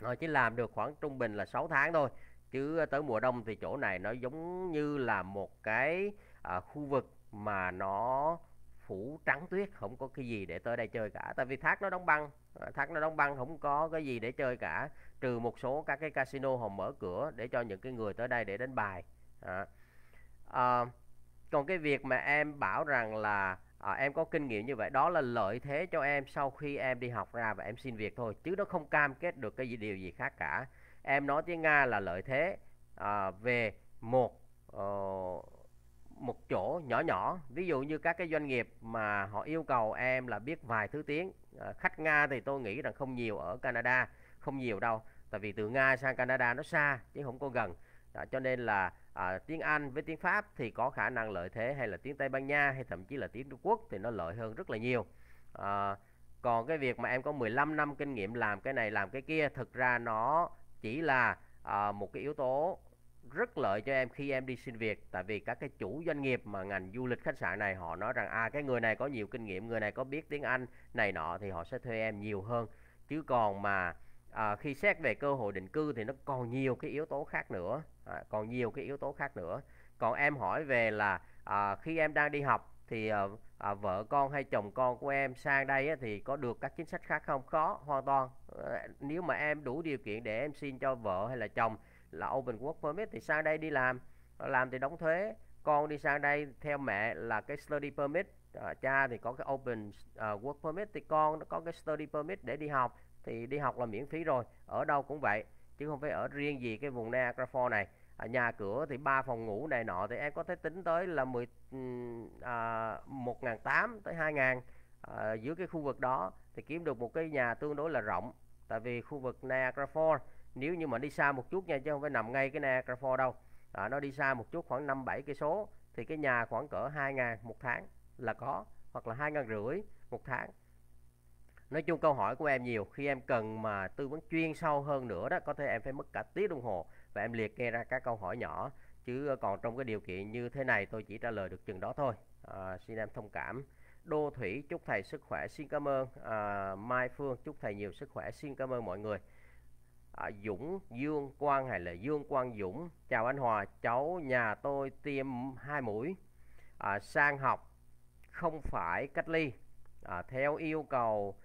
Họ chỉ làm được khoảng trung bình là 6 tháng thôi chứ tới mùa đông thì chỗ này nó giống như là một cái à, khu vực mà nó phủ trắng tuyết không có cái gì để tới đây chơi cả. Tại vì thác nó đóng băng à, thác nó đóng băng không có cái gì để chơi cả. Trừ một số các cái casino họ mở cửa để cho những cái người tới đây để đánh bài à. À, còn cái việc mà em bảo rằng là à, em có kinh nghiệm như vậy đó là lợi thế cho em sau khi em đi học ra và em xin việc thôi chứ nó không cam kết được cái gì điều gì khác cả. Em nói tiếng Nga là lợi thế à, về một uh, một chỗ nhỏ nhỏ. Ví dụ như các cái doanh nghiệp mà họ yêu cầu em là biết vài thứ tiếng. À, khách Nga thì tôi nghĩ rằng không nhiều ở Canada không nhiều đâu tại vì từ Nga sang Canada nó xa chứ không có gần. À, cho nên là à, tiếng Anh với tiếng Pháp thì có khả năng lợi thế hay là tiếng Tây Ban Nha hay thậm chí là tiếng Trung Quốc thì nó lợi hơn rất là nhiều. À, còn cái việc mà em có 15 năm kinh nghiệm làm cái này làm cái kia thực ra nó chỉ là à, một cái yếu tố rất lợi cho em khi em đi xin việc. Tại vì các cái chủ doanh nghiệp mà ngành du lịch khách sạn này họ nói rằng à cái người này có nhiều kinh nghiệm người này có biết tiếng Anh này nọ thì họ sẽ thuê em nhiều hơn. Chứ còn mà à, khi xét về cơ hội định cư thì nó còn nhiều cái yếu tố khác nữa à, còn nhiều cái yếu tố khác nữa. Còn em hỏi về là à, khi em đang đi học thì à, à, vợ con hay chồng con của em sang đây á, thì có được các chính sách khác không? Khó hoàn toàn. À, nếu mà em đủ điều kiện để em xin cho vợ hay là chồng là open work permit thì sang đây đi làm. Làm thì đóng thuế con đi sang đây theo mẹ là cái study permit. À, cha thì có cái open uh, work permit thì con nó có cái study permit để đi học. Thì đi học là miễn phí rồi ở đâu cũng vậy chứ không phải ở riêng gì cái vùng Niagara Falls này à, nhà cửa thì ba phòng ngủ này nọ thì em có thể tính tới là 10 ừ, à, một ngàn tám tới hai ngàn ờ, à, giữa cái khu vực đó thì kiếm được một cái nhà tương đối là rộng. Tại vì khu vực Niagara Falls nếu như mà đi xa một chút nha chứ không phải nằm ngay cái Niagara Falls đâu à, nó đi xa một chút khoảng 5 7 cây số thì cái nhà khoảng cỡ 2 ngàn một tháng là có hoặc là hai ngàn rưỡi một tháng. Nói chung câu hỏi của em nhiều khi em cần mà tư vấn chuyên sâu hơn nữa đó có thể em phải mất cả tiếng đồng hồ và em liệt kê ra các câu hỏi nhỏ chứ còn trong cái điều kiện như thế này tôi chỉ trả lời được chừng đó thôi. À, xin em thông cảm. Đô Thủy chúc thầy sức khỏe. Xin cảm ơn. À, Mai Phương chúc thầy nhiều sức khỏe. Xin cảm ơn mọi người. À, Dũng Dương Quang hay là Dương Quang Dũng. Chào anh Hòa cháu nhà tôi tiêm hai mũi. À, sang học không phải cách ly. À, theo yêu cầu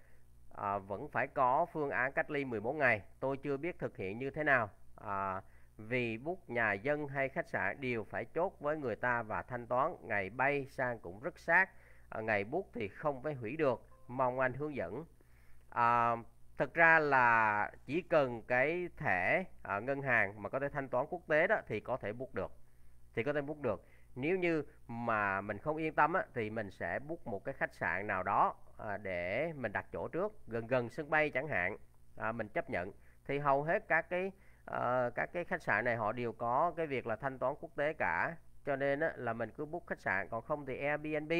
à, vẫn phải có phương án cách ly 14 ngày. Tôi chưa biết thực hiện như thế nào. À, vì bút nhà dân hay khách sạn đều phải chốt với người ta và thanh toán ngày bay sang cũng rất sát. À, ngày bút thì không phải hủy được mong anh hướng dẫn. À, thực ra là chỉ cần cái thẻ à, ngân hàng mà có thể thanh toán quốc tế đó thì có thể bút được thì có thể bút được. Nếu như mà mình không yên tâm á, thì mình sẽ bút một cái khách sạn nào đó à, để mình đặt chỗ trước gần gần sân bay chẳng hạn. À, mình chấp nhận. Thì hầu hết các cái uh, các cái khách sạn này họ đều có cái việc là thanh toán quốc tế cả. Cho nên á, là mình cứ book khách sạn còn không thì Airbnb.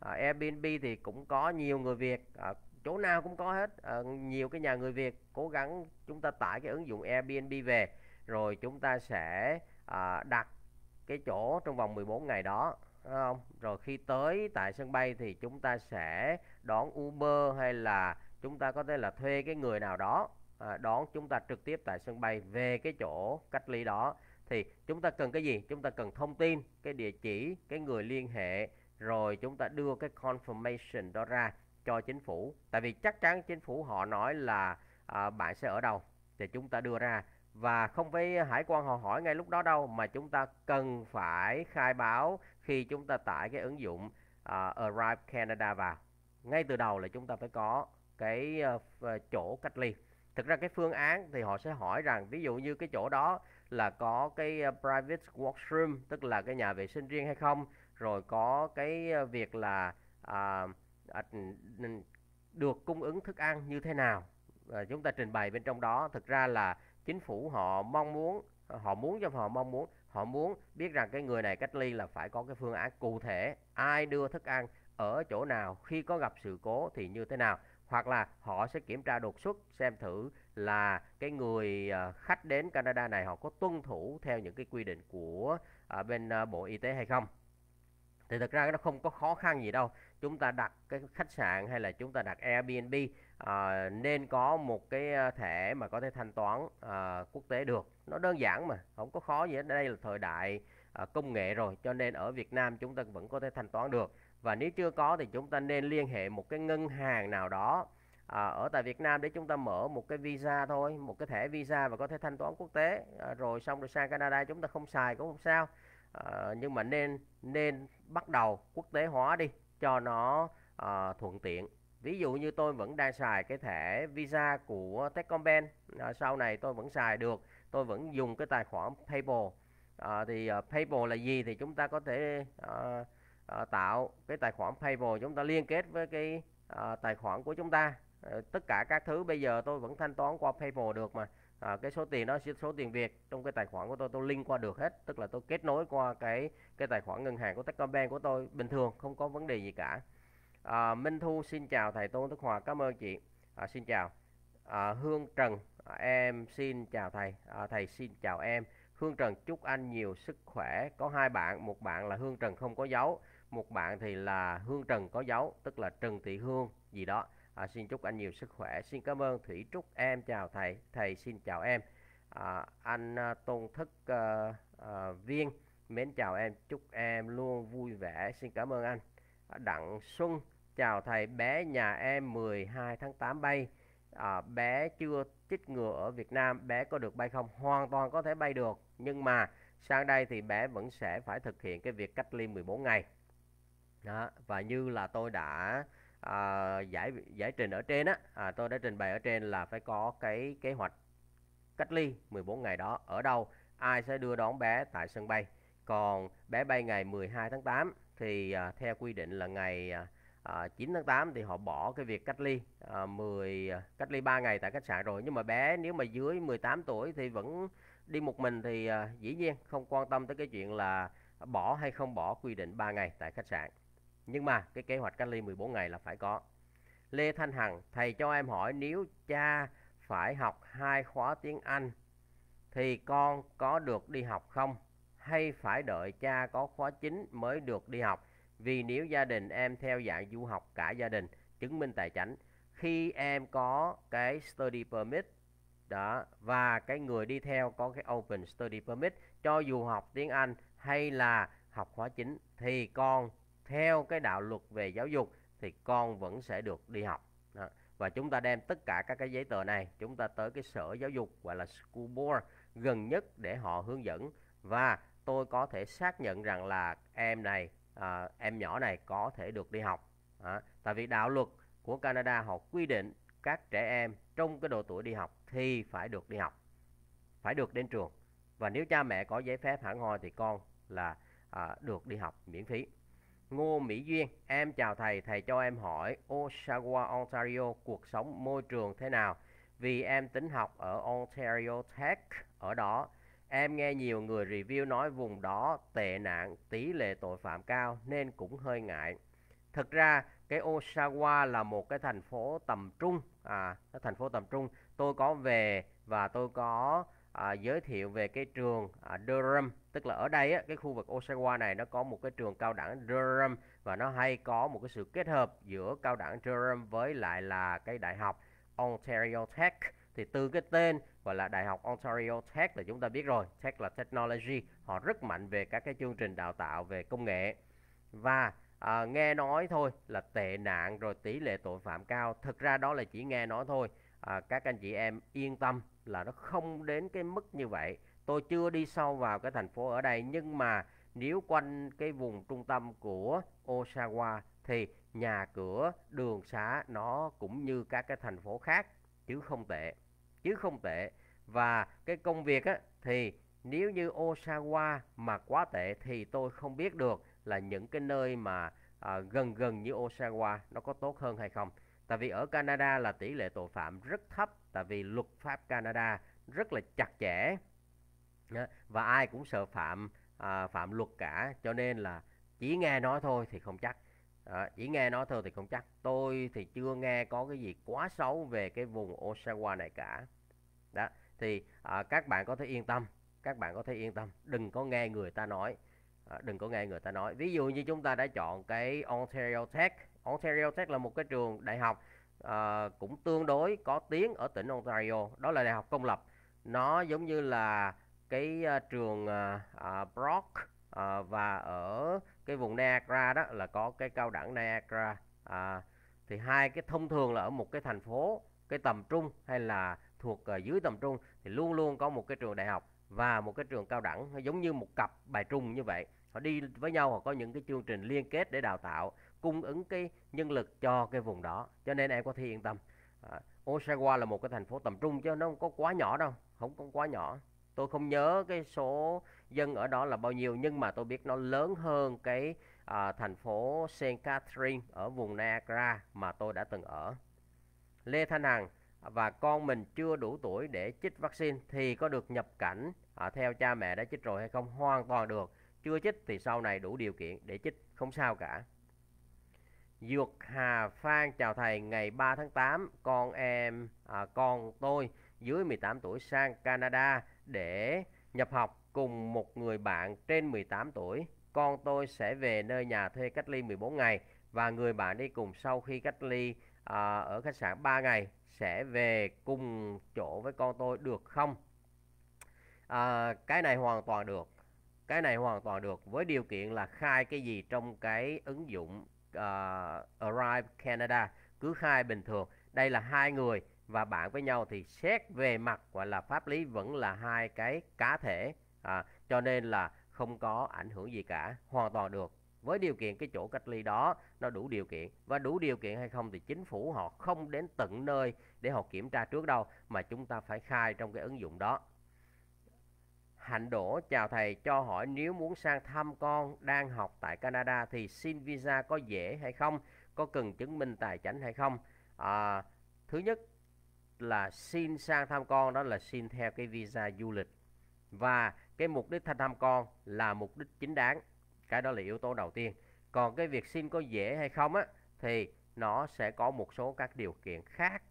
À, Airbnb thì cũng có nhiều người Việt à, chỗ nào cũng có hết. À, nhiều cái nhà người Việt cố gắng chúng ta tải cái ứng dụng Airbnb về rồi chúng ta sẽ à, đặt cái chỗ trong vòng 14 ngày đó không? Rồi khi tới tại sân bay thì chúng ta sẽ đón Uber hay là chúng ta có thể là thuê cái người nào đó. Ờ, đón chúng ta trực tiếp tại sân bay về cái chỗ cách ly đó. Thì chúng ta cần cái gì? Chúng ta cần thông tin cái địa chỉ cái người liên hệ rồi chúng ta đưa cái confirmation đó ra cho chính phủ. Tại vì chắc chắn chính phủ họ nói là à, bạn sẽ ở đâu thì chúng ta đưa ra. Và không phải hải quan họ hỏi ngay lúc đó đâu mà chúng ta cần phải khai báo khi chúng ta tải cái ứng dụng uh, Arrive Canada vào. Ngay từ đầu là chúng ta phải có cái uh, chỗ cách ly thực ra cái phương án thì họ sẽ hỏi rằng ví dụ như cái chỗ đó là có cái ờ, private washroom tức là cái nhà vệ sinh riêng hay không? Rồi có cái ờ, việc là à, à, ừ, ừ, được cung ứng thức ăn như thế nào? À, chúng ta trình bày bên trong đó. Thực ra là chính phủ họ mong muốn họ muốn cho họ mong muốn. Họ muốn biết rằng cái người này cách ly là phải có cái phương án cụ thể. Ai đưa thức ăn ở chỗ nào khi có gặp sự cố thì như thế nào? Hoặc là họ sẽ kiểm tra đột xuất xem thử là cái người ờ, khách đến Canada này họ có tuân thủ theo những cái quy định của ờ, bên ờ, Bộ Y tế hay không. Thì thực ra nó không có khó khăn gì đâu. Chúng ta đặt cái khách sạn hay là chúng ta đặt Airbnb à, nên có một cái thẻ mà có thể thanh toán à, quốc tế được. Nó đơn giản mà không có khó gì hết. Đây là thời đại à, công nghệ rồi cho nên ở Việt Nam chúng ta vẫn có thể thanh toán được và nếu chưa có thì chúng ta nên liên hệ một cái ngân hàng nào đó à, ở tại Việt Nam để chúng ta mở một cái visa thôi một cái thẻ visa và có thể thanh toán quốc tế. À, rồi xong rồi sang Canada chúng ta không xài cũng không sao. À, nhưng mà nên nên bắt đầu quốc tế hóa đi cho nó à, thuận tiện. Ví dụ như tôi vẫn đang xài cái thẻ visa của Techcombank à, sau này tôi vẫn xài được tôi vẫn dùng cái tài khoản PayPal. À, thì uh, PayPal là gì thì chúng ta có thể uh, uh, tạo cái tài khoản PayPal chúng ta liên kết với cái uh, tài khoản của chúng ta. Uh, tất cả các thứ bây giờ tôi vẫn thanh toán qua PayPal được mà. À, cái số tiền đó số tiền Việt trong cái tài khoản của tôi tôi link qua được hết. Tức là tôi kết nối qua cái cái tài khoản ngân hàng của Techcombank của tôi. Bình thường không có vấn đề gì cả. À, Minh Thu xin chào thầy Tôn Đức Hòa. Cảm ơn chị. À, xin chào. À, Hương Trần à, em xin chào thầy. À, thầy xin chào em. Hương Trần chúc anh nhiều sức khỏe. Có hai bạn một bạn là Hương Trần không có dấu một bạn thì là Hương Trần có dấu tức là Trần Thị Hương gì đó. À, xin chúc anh nhiều sức khỏe. Xin cảm ơn Thủy Trúc em. Chào thầy. Thầy xin chào em. À, anh à, Tôn Thức à, à, Viên mến chào em. Chúc em luôn vui vẻ. Xin cảm ơn anh. À, Đặng Xuân chào thầy. Bé nhà em 12 tháng 8 bay. À, bé chưa chích ngừa ở Việt Nam. Bé có được bay không? Hoàn toàn có thể bay được. Nhưng mà sang đây thì bé vẫn sẽ phải thực hiện cái việc cách ly 14 ngày đó và như là tôi đã à, giải giải trình ở trên á à, tôi đã trình bày ở trên là phải có cái kế hoạch cách ly 14 ngày đó ở đâu ai sẽ đưa đón bé tại sân bay. Còn bé bay ngày 12 tháng 8 thì à, theo quy định là ngày à, à 9 tháng 8 thì họ bỏ cái việc cách ly à, 10 à, cách ly 3 ngày tại khách sạn rồi. Nhưng mà bé nếu mà dưới 18 tuổi thì vẫn đi một mình thì à, dĩ nhiên không quan tâm tới cái chuyện là bỏ hay không bỏ quy định 3 ngày tại khách sạn nhưng mà cái kế hoạch cách ly 14 ngày là phải có. Lê Thanh Hằng, thầy cho em hỏi nếu cha phải học hai khóa tiếng Anh thì con có được đi học không? Hay phải đợi cha có khóa chính mới được đi học? Vì nếu gia đình em theo dạng du học cả gia đình, chứng minh tài chính, khi em có cái study permit đó và cái người đi theo có cái open study permit cho dù học tiếng Anh hay là học khóa chính thì con theo cái đạo luật về giáo dục thì con vẫn sẽ được đi học. Đó. và chúng ta đem tất cả các cái giấy tờ này chúng ta tới cái sở giáo dục gọi là school board gần nhất để họ hướng dẫn. Và tôi có thể xác nhận rằng là em này à, em nhỏ này có thể được đi học. À, tại vì đạo luật của Canada họ quy định các trẻ em trong cái độ tuổi đi học thì phải được đi học phải được đến trường. Và nếu cha mẹ có giấy phép hẳn hoi thì con là à, được đi học miễn phí. Ngô Mỹ Duyên, em chào thầy, thầy cho em hỏi Oshawa, Ontario, cuộc sống môi trường thế nào? Vì em tính học ở Ontario Tech, ở đó. Em nghe nhiều người review nói vùng đó tệ nạn, tỷ lệ tội phạm cao nên cũng hơi ngại. Thực ra cái Oshawa là một cái thành phố tầm trung, à, cái thành phố tầm trung. Tôi có về và tôi có à, giới thiệu về cái trường à, Durham tức là ở đây á, cái khu vực Oshawa này nó có một cái trường cao đẳng Durham và nó hay có một cái sự kết hợp giữa cao đẳng Durham với lại là cái đại học Ontario Tech. Thì từ cái tên gọi là đại học Ontario Tech là chúng ta biết rồi. Tech là technology. Họ rất mạnh về các cái chương trình đào tạo về công nghệ. Và à, nghe nói thôi là tệ nạn rồi tỷ lệ tội phạm cao. Thực ra đó là chỉ nghe nói thôi. À, các anh chị em yên tâm là nó không đến cái mức như vậy tôi chưa đi sâu vào cái thành phố ở đây nhưng mà nếu quanh cái vùng trung tâm của Oshawa thì nhà cửa đường xá nó cũng như các cái thành phố khác chứ không tệ chứ không tệ. Và cái công việc á, thì nếu như Osawa mà quá tệ thì tôi không biết được là những cái nơi mà à, gần gần như Osawa nó có tốt hơn hay không. Tại vì ở Canada là tỷ lệ tội phạm rất thấp tại vì luật pháp Canada rất là chặt chẽ và ai cũng sợ phạm à, phạm luật cả cho nên là chỉ nghe nói thôi thì không chắc. À, chỉ nghe nói thôi thì không chắc. Tôi thì chưa nghe có cái gì quá xấu về cái vùng Osawa này cả. Đó thì à, các bạn có thể yên tâm các bạn có thể yên tâm. Đừng có nghe người ta nói. À, đừng có nghe người ta nói. Ví dụ như chúng ta đã chọn cái Ontario Tech. Ontario Tech là một cái trường đại học à, cũng tương đối có tiếng ở tỉnh Ontario. Đó là đại học công lập. Nó giống như là cái uh, trường uh, uh, Brock uh, và ở cái vùng Niagara đó là có cái cao đẳng Niagara uh, thì hai cái thông thường là ở một cái thành phố cái tầm trung hay là thuộc uh, dưới tầm trung thì luôn luôn có một cái trường đại học và một cái trường cao đẳng giống như một cặp bài trung như vậy. Họ đi với nhau họ có những cái chương trình liên kết để đào tạo cung ứng cái nhân lực cho cái vùng đó. Cho nên em có thể yên tâm. À, Oshawa là một cái thành phố tầm trung chứ nó không có quá nhỏ đâu không có quá nhỏ tôi không nhớ cái số dân ở đó là bao nhiêu nhưng mà tôi biết nó lớn hơn cái à, thành phố Saint Catherine ở vùng Niagara mà tôi đã từng ở. Lê Thanh Hằng và con mình chưa đủ tuổi để chích vaccine thì có được nhập cảnh à, theo cha mẹ đã chích rồi hay không? Hoàn toàn được. Chưa chích thì sau này đủ điều kiện để chích không sao cả. Dược Hà Phan chào thầy ngày 3 tháng 8 con em à, con tôi dưới 18 tuổi sang Canada để nhập học cùng một người bạn trên 18 tuổi. Con tôi sẽ về nơi nhà thuê cách ly 14 ngày và người bạn đi cùng sau khi cách ly à, ở khách sạn 3 ngày sẽ về cùng chỗ với con tôi được không? À, cái này hoàn toàn được. Cái này hoàn toàn được với điều kiện là khai cái gì trong cái ứng dụng uh, Arrive Canada cứ khai bình thường. Đây là hai người và bạn với nhau thì xét về mặt gọi là pháp lý vẫn là hai cái cá thể à, cho nên là không có ảnh hưởng gì cả hoàn toàn được. Với điều kiện cái chỗ cách ly đó nó đủ điều kiện. Và đủ điều kiện hay không thì chính phủ họ không đến tận nơi để họ kiểm tra trước đâu mà chúng ta phải khai trong cái ứng dụng đó. Hạnh Đỗ chào thầy cho hỏi nếu muốn sang thăm con đang học tại Canada thì xin visa có dễ hay không? Có cần chứng minh tài chính hay không? À, thứ nhất là xin sang thăm con, đó là xin theo cái visa du lịch. Và cái mục đích thăm con là mục đích chính đáng. Cái đó là yếu tố đầu tiên. Còn cái việc xin có dễ hay không á, thì nó sẽ có một số các điều kiện khác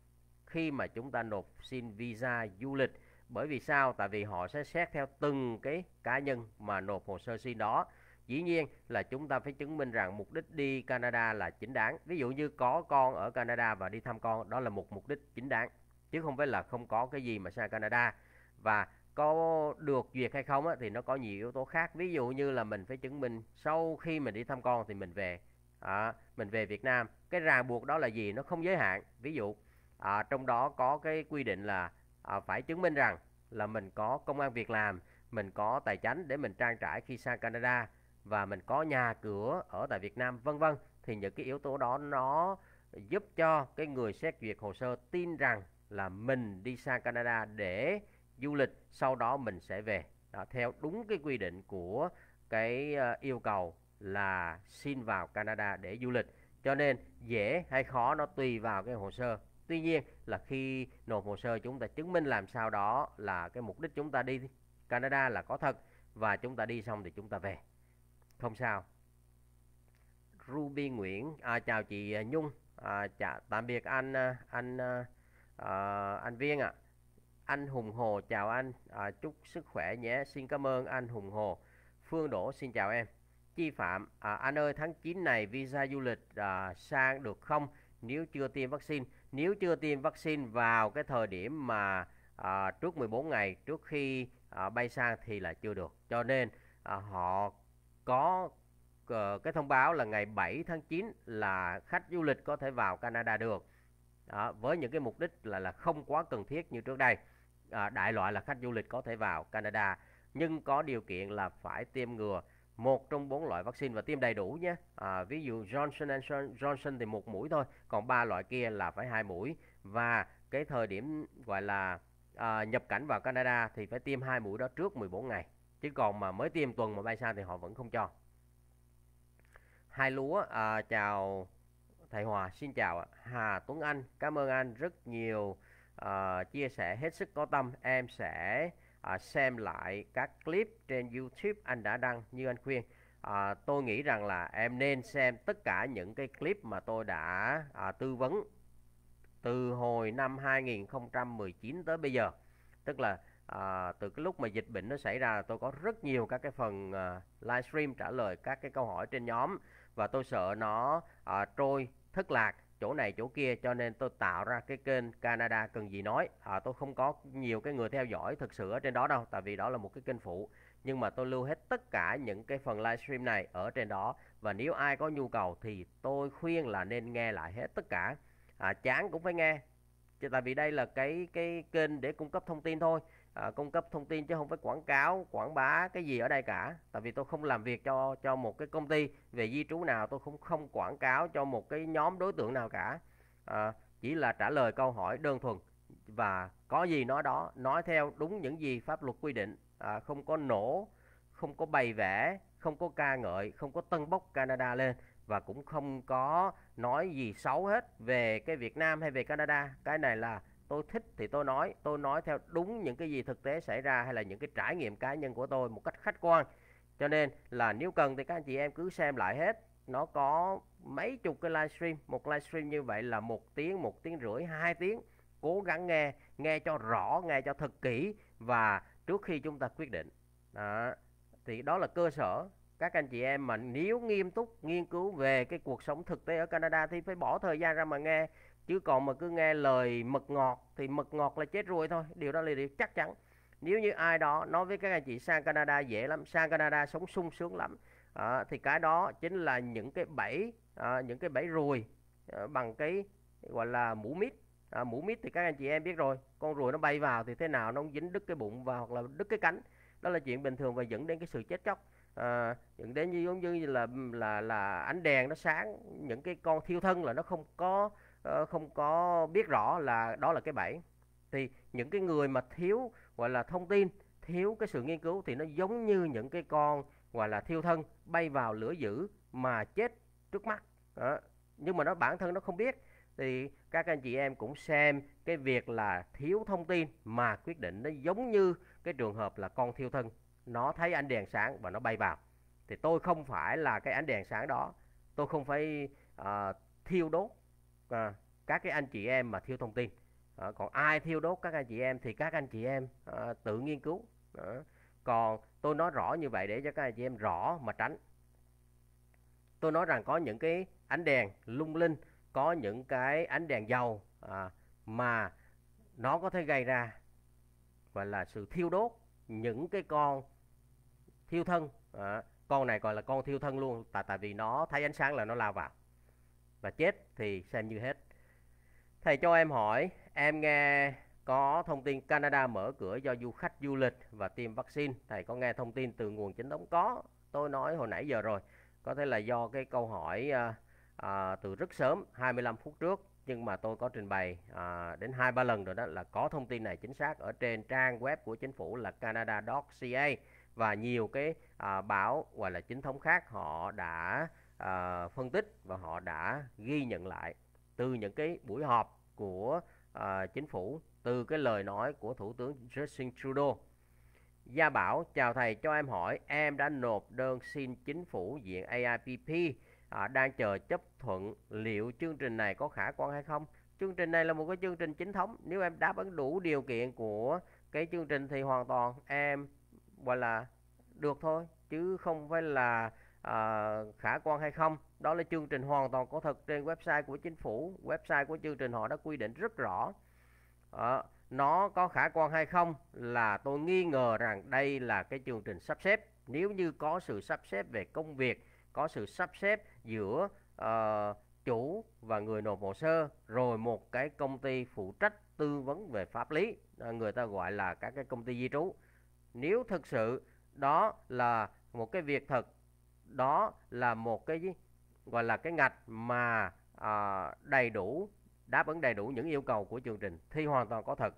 khi mà chúng ta nộp xin visa du lịch. Bởi vì sao? Tại vì họ sẽ xét theo từng cái cá nhân mà nộp hồ sơ xin đó. Dĩ nhiên là chúng ta phải chứng minh rằng mục đích đi Canada là chính đáng. Ví dụ như có con ở Canada và đi thăm con, đó là một mục đích chính đáng chứ không phải là không có cái gì mà sang Canada. Và có được duyệt hay không á, thì nó có nhiều yếu tố khác. Ví dụ như là mình phải chứng minh sau khi mình đi thăm con thì mình về à, mình về Việt Nam. Cái ràng buộc đó là gì? Nó không giới hạn. Ví dụ à, trong đó có cái quy định là à, phải chứng minh rằng là mình có công an việc làm mình có tài chính để mình trang trải khi sang Canada và mình có nhà cửa ở tại Việt Nam vân vân. Thì những cái yếu tố đó nó giúp cho cái người xét duyệt hồ sơ tin rằng là mình đi sang Canada để du lịch sau đó mình sẽ về. Đó, theo đúng cái quy định của cái ờ, yêu cầu là xin vào Canada để du lịch. Cho nên dễ hay khó nó tùy vào cái hồ sơ. Tuy nhiên là khi nộp hồ sơ chúng ta chứng minh làm sao đó là cái mục đích chúng ta đi Canada là có thật và chúng ta đi xong thì chúng ta về. Không sao. Ruby Nguyễn à, chào chị ờ, Nhung. À, chào tạm biệt anh ờ, anh à, anh Viên ạ. À. anh Hùng Hồ chào anh. À, chúc sức khỏe nhé. Xin cảm ơn anh Hùng Hồ. Phương Đỗ xin chào em. Chi Phạm à, anh ơi tháng 9 này visa du lịch à, sang được không? Nếu chưa tiêm vaccine. Nếu chưa tiêm vaccine vào cái thời điểm mà à, trước 14 ngày trước khi à, bay sang thì là chưa được. Cho nên à, họ có cái thông báo là ngày 7 tháng 9 là khách du lịch có thể vào Canada được đó, với những cái mục đích là là không quá cần thiết như trước đây. À, đại loại là khách du lịch có thể vào Canada nhưng có điều kiện là phải tiêm ngừa một trong bốn loại vaccine và tiêm đầy đủ nhé. À, ví dụ Johnson Johnson thì một mũi thôi còn ba loại kia là phải hai mũi. Và cái thời điểm gọi là à, nhập cảnh vào Canada thì phải tiêm hai mũi đó trước 14 ngày. Chứ còn mà mới tiêm tuần mà bay sang thì họ vẫn không cho. Hai lúa à, chào thầy Hòa xin chào ạ. Hà Tuấn Anh cảm ơn anh rất nhiều uh, chia sẻ hết sức có tâm. Em sẽ uh, xem lại các clip trên YouTube anh đã đăng như anh khuyên. Uh, tôi nghĩ rằng là em nên xem tất cả những cái clip mà tôi đã uh, tư vấn từ hồi năm 2019 tới bây giờ. Tức là à, từ cái lúc mà dịch bệnh nó xảy ra tôi có rất nhiều các cái phần à, livestream trả lời các cái câu hỏi trên nhóm và tôi sợ nó à, trôi thất lạc chỗ này chỗ kia cho nên tôi tạo ra cái kênh Canada cần gì nói. À, tôi không có nhiều cái người theo dõi thực sự ở trên đó đâu tại vì đó là một cái kênh phụ. Nhưng mà tôi lưu hết tất cả những cái phần livestream này ở trên đó. Và nếu ai có nhu cầu thì tôi khuyên là nên nghe lại hết tất cả. À, chán cũng phải nghe chứ tại vì đây là cái cái kênh để cung cấp thông tin thôi à, cung cấp thông tin chứ không phải quảng cáo quảng bá cái gì ở đây cả. Tại vì tôi không làm việc cho cho một cái công ty về di trú nào tôi không không quảng cáo cho một cái nhóm đối tượng nào cả. À, chỉ là trả lời câu hỏi đơn thuần và có gì nói đó nói theo đúng những gì pháp luật quy định. À, không có nổ không có bày vẽ không có ca ngợi không có tân bốc Canada lên và cũng không có nói gì xấu hết về cái Việt Nam hay về Canada. Cái này là tôi thích thì tôi nói tôi nói theo đúng những cái gì thực tế xảy ra hay là những cái trải nghiệm cá nhân của tôi một cách khách quan. Cho nên là nếu cần thì các anh chị em cứ xem lại hết. Nó có mấy chục cái livestream một livestream như vậy là một tiếng một tiếng rưỡi, hai tiếng. Cố gắng nghe nghe cho rõ, nghe cho thật kỹ và trước khi chúng ta quyết định. Đó. thì đó là cơ sở. Các anh chị em mà nếu nghiêm túc nghiên cứu về cái cuộc sống thực tế ở Canada thì phải bỏ thời gian ra mà nghe chứ còn mà cứ nghe lời mật ngọt thì mật ngọt là chết ruồi thôi điều đó là điều chắc chắn. Nếu như ai đó nói với các anh chị sang Canada dễ lắm sang Canada sống sung sướng lắm à, thì cái đó chính là những cái bẫy à, những cái bẫy ruồi à, bằng cái gọi là mũ mít. À, mũ mít thì các anh chị em biết rồi con ruồi nó bay vào thì thế nào nó dính đứt cái bụng và hoặc là đứt cái cánh. Đó là chuyện bình thường và dẫn đến cái sự chết chóc à, dẫn đến như giống như là là là ánh đèn nó sáng những cái con thiêu thân là nó không có Ờ, không có biết rõ là đó là cái bẫy. Thì những cái người mà thiếu gọi là thông tin thiếu cái sự nghiên cứu thì nó giống như những cái con gọi là thiêu thân bay vào lửa dữ mà chết trước mắt. Đó. nhưng mà nó bản thân nó không biết. Thì các anh chị em cũng xem cái việc là thiếu thông tin mà quyết định nó giống như cái trường hợp là con thiêu thân. Nó thấy ánh đèn sáng và nó bay vào. Thì tôi không phải là cái ánh đèn sáng đó. Tôi không phải uh, thiêu đốt à, các cái anh chị em mà thiếu thông tin. À, còn ai thiêu đốt các anh chị em thì các anh chị em à, tự nghiên cứu. À, còn tôi nói rõ như vậy để cho các anh chị em rõ mà tránh. Tôi nói rằng có những cái ánh đèn lung linh có những cái ánh đèn dầu à, mà nó có thể gây ra gọi là sự thiêu đốt những cái con thiêu thân. À, con này gọi là con thiêu thân luôn tại tại vì nó thấy ánh sáng là nó lao vào và chết thì xem như hết. Thầy cho em hỏi em nghe có thông tin Canada mở cửa do du khách du lịch và tiêm vaccine. Thầy có nghe thông tin từ nguồn chính thống? Có. Tôi nói hồi nãy giờ rồi. Có thể là do cái câu hỏi à, à, từ rất sớm 25 phút trước. Nhưng mà tôi có trình bày à, đến hai ba lần rồi đó là có thông tin này chính xác ở trên trang web của chính phủ là canada.ca và nhiều cái à, báo hoặc là chính thống khác họ đã à, phân tích và họ đã ghi nhận lại từ những cái buổi họp của à, chính phủ từ cái lời nói của thủ tướng Justin Trudeau. Gia Bảo chào thầy cho em hỏi em đã nộp đơn xin chính phủ diện AIPP à, đang chờ chấp thuận liệu chương trình này có khả quan hay không? Chương trình này là một cái chương trình chính thống nếu em đáp ứng đủ điều kiện của cái chương trình thì hoàn toàn em gọi là được thôi chứ không phải là à, khả quan hay không đó là chương trình hoàn toàn có thật trên website của chính phủ. Website của chương trình họ đã quy định rất rõ. À, nó có khả quan hay không là tôi nghi ngờ rằng đây là cái chương trình sắp xếp. Nếu như có sự sắp xếp về công việc có sự sắp xếp giữa uh, chủ và người nộp hồ sơ rồi một cái công ty phụ trách tư vấn về pháp lý người ta gọi là các cái công ty di trú. Nếu thực sự đó là một cái việc thật đó là một cái gọi là cái ngạch mà à, đầy đủ đáp ứng đầy đủ những yêu cầu của chương trình. Thi hoàn toàn có thật.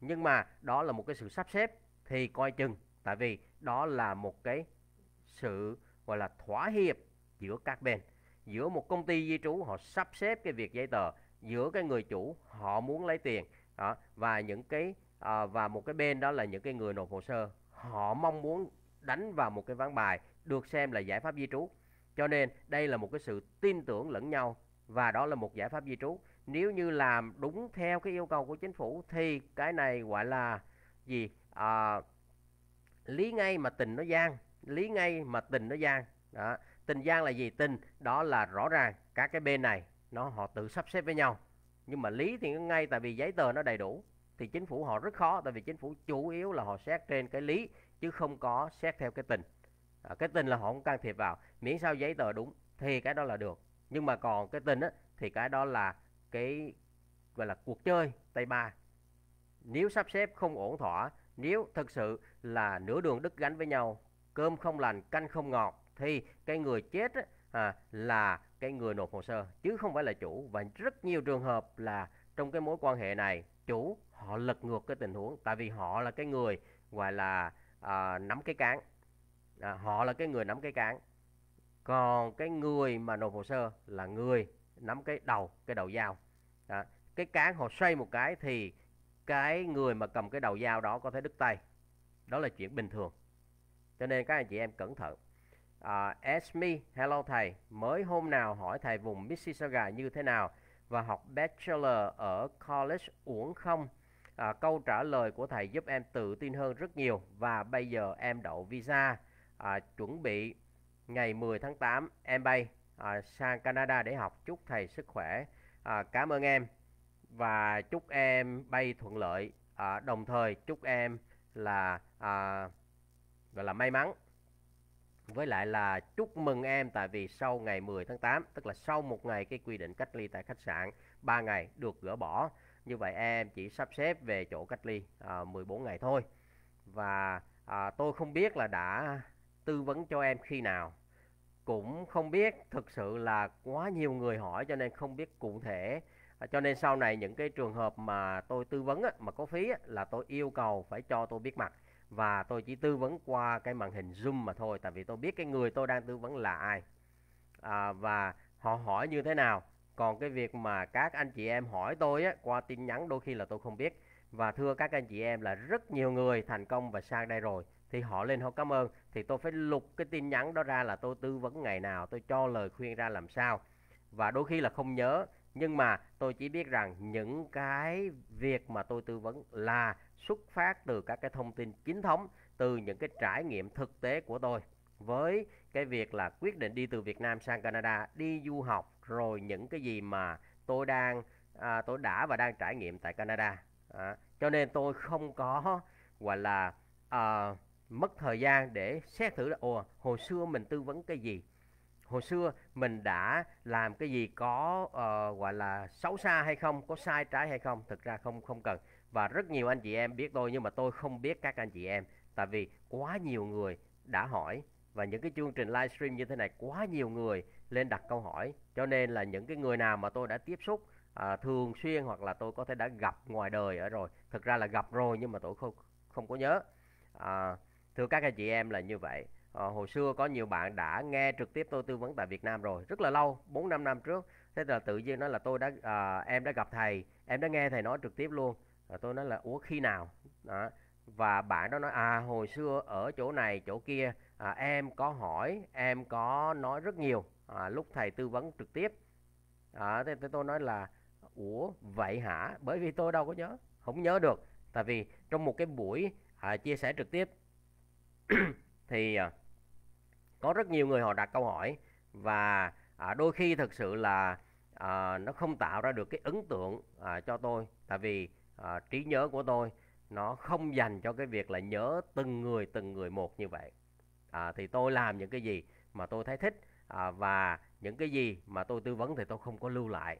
Nhưng mà đó là một cái sự sắp xếp thì coi chừng tại vì đó là một cái sự gọi là thỏa hiệp giữa các bên. Giữa một công ty di trú họ sắp xếp cái việc giấy tờ. Giữa cái người chủ họ muốn lấy tiền. Đó và những cái à, và một cái bên đó là những cái người nộp hồ sơ. Họ mong muốn đánh vào một cái ván bài được xem là giải pháp di trú. Cho nên đây là một cái sự tin tưởng lẫn nhau và đó là một giải pháp di trú. Nếu như làm đúng theo cái yêu cầu của chính phủ thì cái này gọi là gì? À, lý ngay mà tình nó gian lý ngay mà tình nó gian. Đó tình gian là gì? Tình đó là rõ ràng các cái bên này nó họ tự sắp xếp với nhau. Nhưng mà lý thì ngay tại vì giấy tờ nó đầy đủ thì chính phủ họ rất khó tại vì chính phủ chủ yếu là họ xét trên cái lý chứ không có xét theo cái tình à, cái tình là họ không can thiệp vào. Miễn sao giấy tờ đúng thì cái đó là được. Nhưng mà còn cái tình á thì cái đó là cái gọi là cuộc chơi tay ba nếu sắp xếp không ổn thỏa nếu thực sự là nửa đường đứt gánh với nhau cơm không lành canh không ngọt thì cái người chết á, à, là cái người nộp hồ sơ chứ không phải là chủ. Và rất nhiều trường hợp là trong cái mối quan hệ này chủ họ lật ngược cái tình huống tại vì họ là cái người gọi là à, nắm cái cán à, họ là cái người nắm cái cán. Còn cái người mà nộp hồ sơ là người nắm cái đầu cái đầu dao. À, cái cán họ xoay một cái thì cái người mà cầm cái đầu dao đó có thể đứt tay. Đó là chuyện bình thường. Cho nên các anh chị em cẩn thận. À, Esme hello thầy mới hôm nào hỏi thầy vùng Mississauga như thế nào và học bachelor ở college uổng không? À, câu trả lời của thầy giúp em tự tin hơn rất nhiều và bây giờ em đậu visa à, chuẩn bị ngày 10 tháng 8 em bay à, sang Canada để học. Chúc thầy sức khỏe. À, cảm ơn em. Và chúc em bay thuận lợi. À, đồng thời chúc em là à, gọi là may mắn. Với lại là chúc mừng em tại vì sau ngày 10 tháng 8 tức là sau một ngày cái quy định cách ly tại khách sạn 3 ngày được gỡ bỏ. Như vậy em chỉ sắp xếp về chỗ cách ly à, 14 ngày thôi. Và à, tôi không biết là đã tư vấn cho em khi nào? Cũng không biết thực sự là quá nhiều người hỏi cho nên không biết cụ thể. À, cho nên sau này những cái trường hợp mà tôi tư vấn á, mà có phí á, là tôi yêu cầu phải cho tôi biết mặt. Và tôi chỉ tư vấn qua cái màn hình zoom mà thôi tại vì tôi biết cái người tôi đang tư vấn là ai. À, và họ hỏi như thế nào? Còn cái việc mà các anh chị em hỏi tôi á, qua tin nhắn đôi khi là tôi không biết. Và thưa các anh chị em là rất nhiều người thành công và sang đây rồi thì họ lên họ cảm ơn. Thì tôi phải lục cái tin nhắn đó ra là tôi tư vấn ngày nào tôi cho lời khuyên ra làm sao. Và đôi khi là không nhớ nhưng mà tôi chỉ biết rằng những cái việc mà tôi tư vấn là xuất phát từ các cái thông tin chính thống từ những cái trải nghiệm thực tế của tôi. Với cái việc là quyết định đi từ Việt Nam sang Canada đi du học rồi những cái gì mà tôi đang à, tôi đã và đang trải nghiệm tại Canada. À, cho nên tôi không có gọi là à, mất thời gian để xét thử là ồ hồi xưa mình tư vấn cái gì? Hồi xưa mình đã làm cái gì có uh, gọi là xấu xa hay không có sai trái hay không? Thực ra không không cần. Và rất nhiều anh chị em biết tôi nhưng mà tôi không biết các anh chị em. Tại vì quá nhiều người đã hỏi. Và những cái chương trình livestream như thế này quá nhiều người lên đặt câu hỏi. Cho nên là những cái người nào mà tôi đã tiếp xúc à, thường xuyên hoặc là tôi có thể đã gặp ngoài đời ở rồi. Thực ra là gặp rồi nhưng mà tôi không không có nhớ. À, thưa các anh chị em là như vậy. À, hồi xưa có nhiều bạn đã nghe trực tiếp tôi tư vấn tại Việt Nam rồi rất là lâu 4 5 năm trước. Thế là tự nhiên nói là tôi đã à, em đã gặp thầy em đã nghe thầy nói trực tiếp luôn. À, tôi nói là ủa khi nào? Đó. Và bạn đó nói à hồi xưa ở chỗ này chỗ kia à, em có hỏi em có nói rất nhiều à, lúc thầy tư vấn trực tiếp. À, thế, thế tôi nói là ủa vậy hả? Bởi vì tôi đâu có nhớ không nhớ được. Tại vì trong một cái buổi à, chia sẻ trực tiếp thì ờ, có rất nhiều người họ đặt câu hỏi và à, đôi khi thực sự là à, nó không tạo ra được cái ấn tượng à, cho tôi. Tại vì à, trí nhớ của tôi nó không dành cho cái việc là nhớ từng người từng người một như vậy. À, thì tôi làm những cái gì mà tôi thấy thích à, và những cái gì mà tôi tư vấn thì tôi không có lưu lại.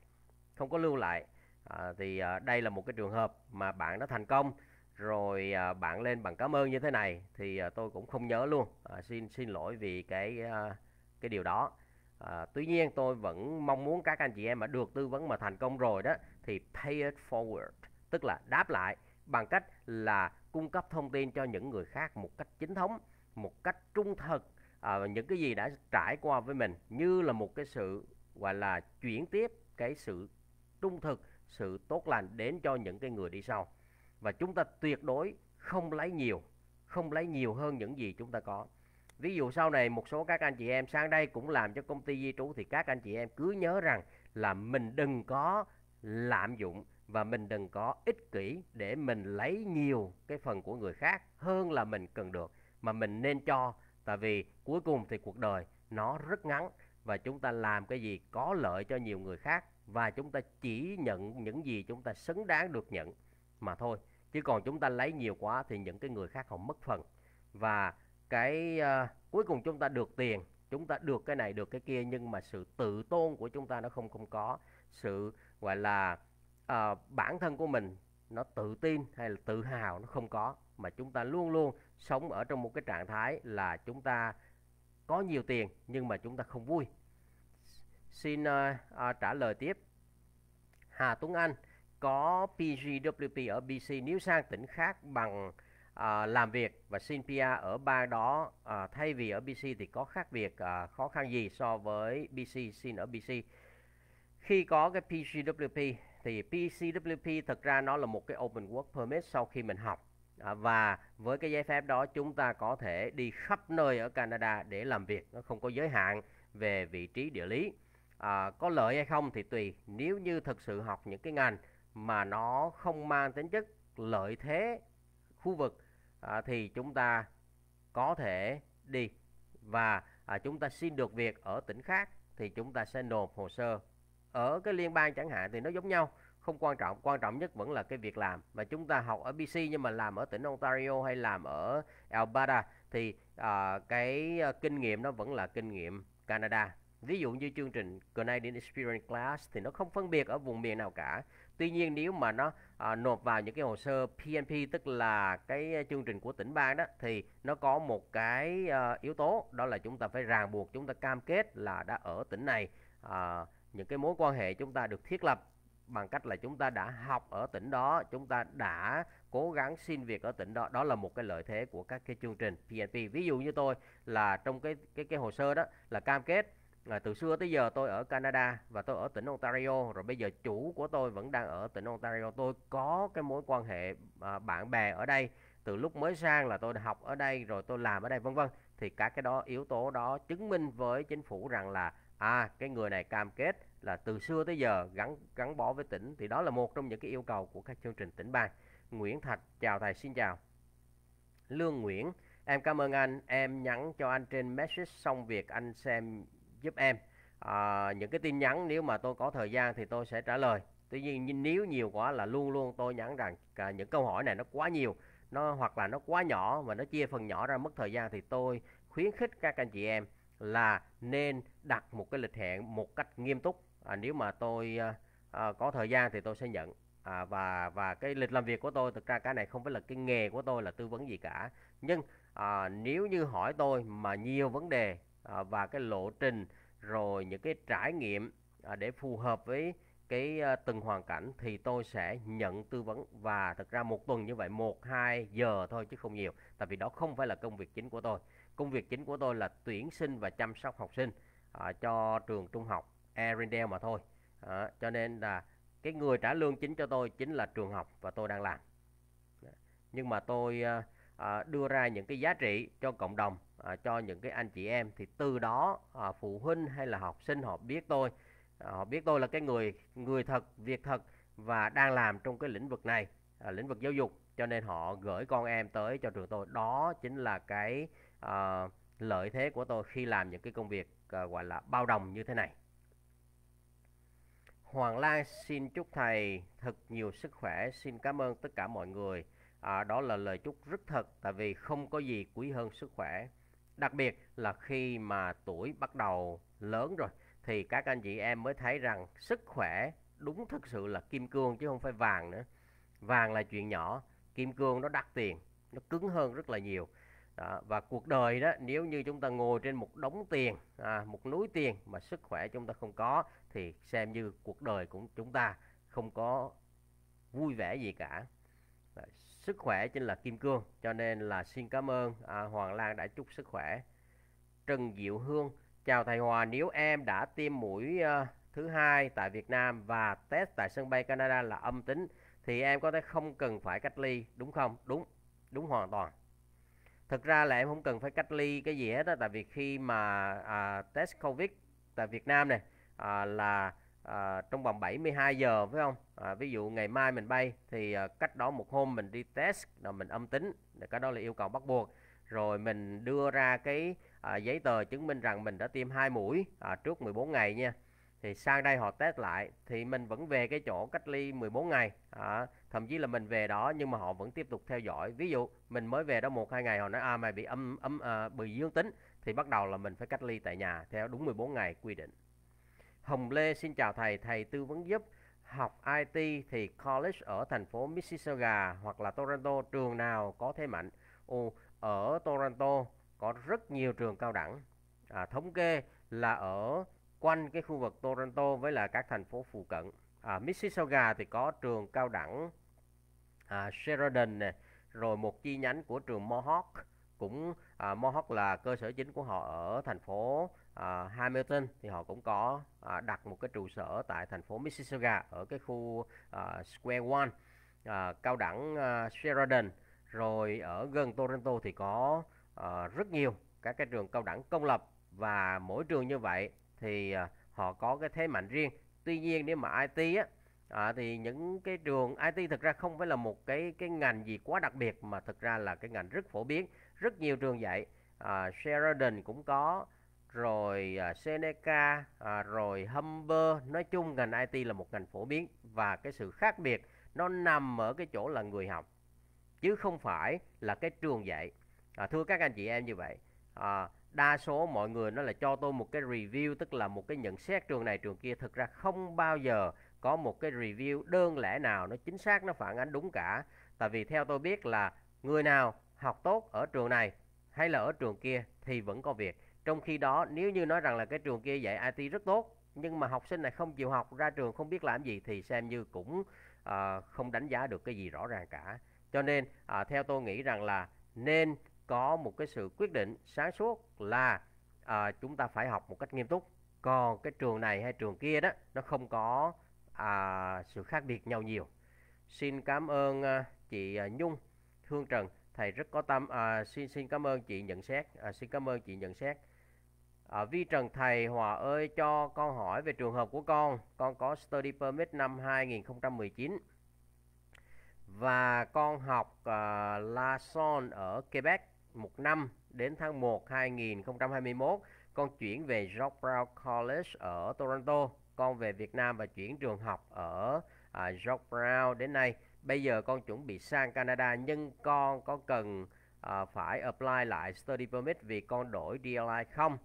Không có lưu lại. À, thì à, đây là một cái trường hợp mà bạn đã thành công rồi à, bạn lên bằng cảm ơn như thế này thì à, tôi cũng không nhớ luôn. À, xin xin lỗi vì cái à, cái điều đó. À, tuy nhiên tôi vẫn mong muốn các anh chị em mà được tư vấn mà thành công rồi đó thì pay it forward tức là đáp lại bằng cách là cung cấp thông tin cho những người khác một cách chính thống một cách trung thực. À, những cái gì đã trải qua với mình như là một cái sự gọi là chuyển tiếp cái sự trung thực sự tốt lành đến cho những cái người đi sau và chúng ta tuyệt đối không lấy nhiều, không lấy nhiều hơn những gì chúng ta có. Ví dụ sau này một số các anh chị em sang đây cũng làm cho công ty di trú thì các anh chị em cứ nhớ rằng là mình đừng có lạm dụng và mình đừng có ích kỷ để mình lấy nhiều cái phần của người khác hơn là mình cần được, mà mình nên cho. Tại vì cuối cùng thì cuộc đời nó rất ngắn và chúng ta làm cái gì có lợi cho nhiều người khác và chúng ta chỉ nhận những gì chúng ta xứng đáng được nhận mà thôi chứ còn chúng ta lấy nhiều quá thì những cái người khác họ mất phần. Và cái uh, cuối cùng chúng ta được tiền chúng ta được cái này được cái kia nhưng mà sự tự tôn của chúng ta nó không không có. Sự gọi là uh, bản thân của mình nó tự tin hay là tự hào nó không có. Mà chúng ta luôn luôn sống ở trong một cái trạng thái là chúng ta có nhiều tiền nhưng mà chúng ta không vui. Xin uh, uh, trả lời tiếp. Hà Tuấn Anh có PGWP ở BC nếu sang tỉnh khác bằng à, làm việc và xin PR ở bang đó à, thay vì ở BC thì có khác biệt à, khó khăn gì so với BC xin ở BC khi có cái PGWP thì PCWP thực ra nó là một cái Open Work Permit sau khi mình học. À, và với cái giấy phép đó chúng ta có thể đi khắp nơi ở Canada để làm việc nó không có giới hạn về vị trí địa lý. À, có lợi hay không thì tùy. Nếu như thực sự học những cái ngành mà nó không mang tính chất lợi thế khu vực à, thì chúng ta có thể đi. Và à, chúng ta xin được việc ở tỉnh khác thì chúng ta sẽ nộp hồ sơ. Ở cái liên bang chẳng hạn thì nó giống nhau không quan trọng. Quan trọng nhất vẫn là cái việc làm. Mà chúng ta học ở BC nhưng mà làm ở tỉnh Ontario hay làm ở Alberta thì à, cái à, kinh nghiệm nó vẫn là kinh nghiệm Canada. Ví dụ như chương trình Canadian Experience Class thì nó không phân biệt ở vùng miền nào cả tuy nhiên nếu mà nó à, nộp vào những cái hồ sơ PNP tức là cái chương trình của tỉnh bang đó thì nó có một cái à, yếu tố đó là chúng ta phải ràng buộc chúng ta cam kết là đã ở tỉnh này à, những cái mối quan hệ chúng ta được thiết lập bằng cách là chúng ta đã học ở tỉnh đó chúng ta đã cố gắng xin việc ở tỉnh đó. Đó là một cái lợi thế của các cái chương trình PNP ví dụ như tôi là trong cái cái cái hồ sơ đó là cam kết à, từ xưa tới giờ tôi ở Canada và tôi ở tỉnh Ontario rồi bây giờ chủ của tôi vẫn đang ở tỉnh Ontario. Tôi có cái mối quan hệ à, bạn bè ở đây từ lúc mới sang là tôi học ở đây rồi tôi làm ở đây vân vân. Thì các cái đó yếu tố đó chứng minh với chính phủ rằng là à cái người này cam kết là từ xưa tới giờ gắn gắn bó với tỉnh. Thì đó là một trong những cái yêu cầu của các chương trình tỉnh bang. Nguyễn Thạch chào thầy xin chào. Lương Nguyễn em cảm ơn anh. Em nhắn cho anh trên message xong việc anh xem giúp em. À, những cái tin nhắn nếu mà tôi có thời gian thì tôi sẽ trả lời. Tuy nhiên nếu nhiều quá là luôn luôn tôi nhắn rằng à, những câu hỏi này nó quá nhiều nó hoặc là nó quá nhỏ và nó chia phần nhỏ ra mất thời gian thì tôi khuyến khích các anh chị em là nên đặt một cái lịch hẹn một cách nghiêm túc. À, nếu mà tôi à, à, có thời gian thì tôi sẽ nhận. À, và và cái lịch làm việc của tôi thực ra cái này không phải là cái nghề của tôi là tư vấn gì cả. Nhưng à, nếu như hỏi tôi mà nhiều vấn đề Ờ, và cái lộ trình rồi những cái trải nghiệm à, để phù hợp với cái à, từng hoàn cảnh thì tôi sẽ nhận tư vấn. Và thực ra một tuần như vậy một hai giờ thôi chứ không nhiều tại vì đó không phải là công việc chính của tôi. Công việc chính của tôi là tuyển sinh và chăm sóc học sinh à, cho trường trung học Arendelle mà thôi. À, cho nên là cái người trả lương chính cho tôi chính là trường học và tôi đang làm. Nhưng mà tôi à, đưa ra những cái giá trị cho cộng đồng à, cho những cái anh chị em thì từ đó à, phụ huynh hay là học sinh họ biết tôi. À, họ biết tôi là cái người người thật việc thật và đang làm trong cái lĩnh vực này à, lĩnh vực giáo dục. Cho nên họ gửi con em tới cho trường tôi. Đó chính là cái à, lợi thế của tôi khi làm những cái công việc à, gọi là bao đồng như thế này. Hoàng Lan xin chúc thầy thật nhiều sức khỏe. Xin cảm ơn tất cả mọi người. À, đó là lời chúc rất thật tại vì không có gì quý hơn sức khỏe đặc biệt là khi mà tuổi bắt đầu lớn rồi thì các anh chị em mới thấy rằng sức khỏe đúng thực sự là kim cương chứ không phải vàng nữa. Vàng là chuyện nhỏ kim cương nó đắt tiền nó cứng hơn rất là nhiều. Đó, và cuộc đời đó nếu như chúng ta ngồi trên một đống tiền à, một núi tiền mà sức khỏe chúng ta không có thì xem như cuộc đời của chúng ta không có vui vẻ gì cả sức khỏe chính là kim cương cho nên là xin cảm ơn à, Hoàng Lan đã chúc sức khỏe. Trần Diệu Hương chào thầy Hòa nếu em đã tiêm mũi uh, thứ hai tại Việt Nam và test tại sân bay Canada là âm tính thì em có thể không cần phải cách ly đúng không? Đúng đúng hoàn toàn. Thực ra là em không cần phải cách ly cái gì hết đó tại vì khi mà à, test covid tại Việt Nam này à, là à, trong vòng 72 giờ phải không? À, ví dụ ngày mai mình bay thì à, cách đó một hôm mình đi test là mình âm tính cái đó là yêu cầu bắt buộc. Rồi mình đưa ra cái à, giấy tờ chứng minh rằng mình đã tiêm hai mũi à, trước 14 ngày nha. Thì sang đây họ test lại thì mình vẫn về cái chỗ cách ly 14 ngày à, thậm chí là mình về đó nhưng mà họ vẫn tiếp tục theo dõi. Ví dụ mình mới về đó một hai ngày họ nói à mày bị âm âm à, bị dương tính. Thì bắt đầu là mình phải cách ly tại nhà theo đúng 14 ngày quy định. Hồng Lê xin chào thầy thầy tư vấn giúp. Học IT thì college ở thành phố Mississauga hoặc là Toronto trường nào có thế mạnh? Ồ, ở Toronto có rất nhiều trường cao đẳng. À, thống kê là ở quanh cái khu vực Toronto với là các thành phố phụ cận. À, Mississauga thì có trường cao đẳng à, Sheridan này rồi một chi nhánh của trường Mohawk. Cũng à, Mohawk là cơ sở chính của họ ở thành phố uh, Hamilton thì họ cũng có uh, đặt một cái trụ sở tại thành phố Mississauga ở cái khu uh, Square One uh, cao đẳng uh, Sheridan. Rồi ở gần Toronto thì có uh, rất nhiều các cái trường cao đẳng công lập. Và mỗi trường như vậy thì uh, họ có cái thế mạnh riêng. Tuy nhiên nếu mà IT á à, thì những cái trường IT thực ra không phải là một cái cái ngành gì quá đặc biệt mà thực ra là cái ngành rất phổ biến. Rất nhiều trường dạy à, Sheridan cũng có rồi à, Seneca à, rồi Humber. Nói chung ngành IT là một ngành phổ biến và cái sự khác biệt nó nằm ở cái chỗ là người học chứ không phải là cái trường dạy. À, thưa các anh chị em như vậy à, đa số mọi người nó là cho tôi một cái review tức là một cái nhận xét trường này trường kia. Thực ra không bao giờ có một cái review đơn lẻ nào nó chính xác nó phản ánh đúng cả. Tại vì theo tôi biết là người nào học tốt ở trường này hay là ở trường kia thì vẫn có việc trong khi đó nếu như nói rằng là cái trường kia dạy IT rất tốt nhưng mà học sinh này không chịu học ra trường không biết làm gì thì xem như cũng uh, không đánh giá được cái gì rõ ràng cả. Cho nên uh, theo tôi nghĩ rằng là nên có một cái sự quyết định sáng suốt là uh, chúng ta phải học một cách nghiêm túc. Còn cái trường này hay trường kia đó nó không có uh, sự khác biệt nhau nhiều. Xin cảm ơn uh, chị Nhung Thương Trần. Thầy rất có tâm à, xin xin cảm ơn chị nhận xét. À, xin cảm ơn chị nhận xét à, Vi Trần thầy Hòa ơi cho con hỏi về trường hợp của con. Con có study permit năm 2019 và con học uh, La Son ở Quebec một năm đến tháng 1 2021 con chuyển về George Brown College ở Toronto. Con về Việt Nam và chuyển trường học ở uh, George Brown đến nay. Bây giờ con chuẩn bị sang Canada nhưng con có cần uh, phải apply lại study permit vì con đổi DLI không?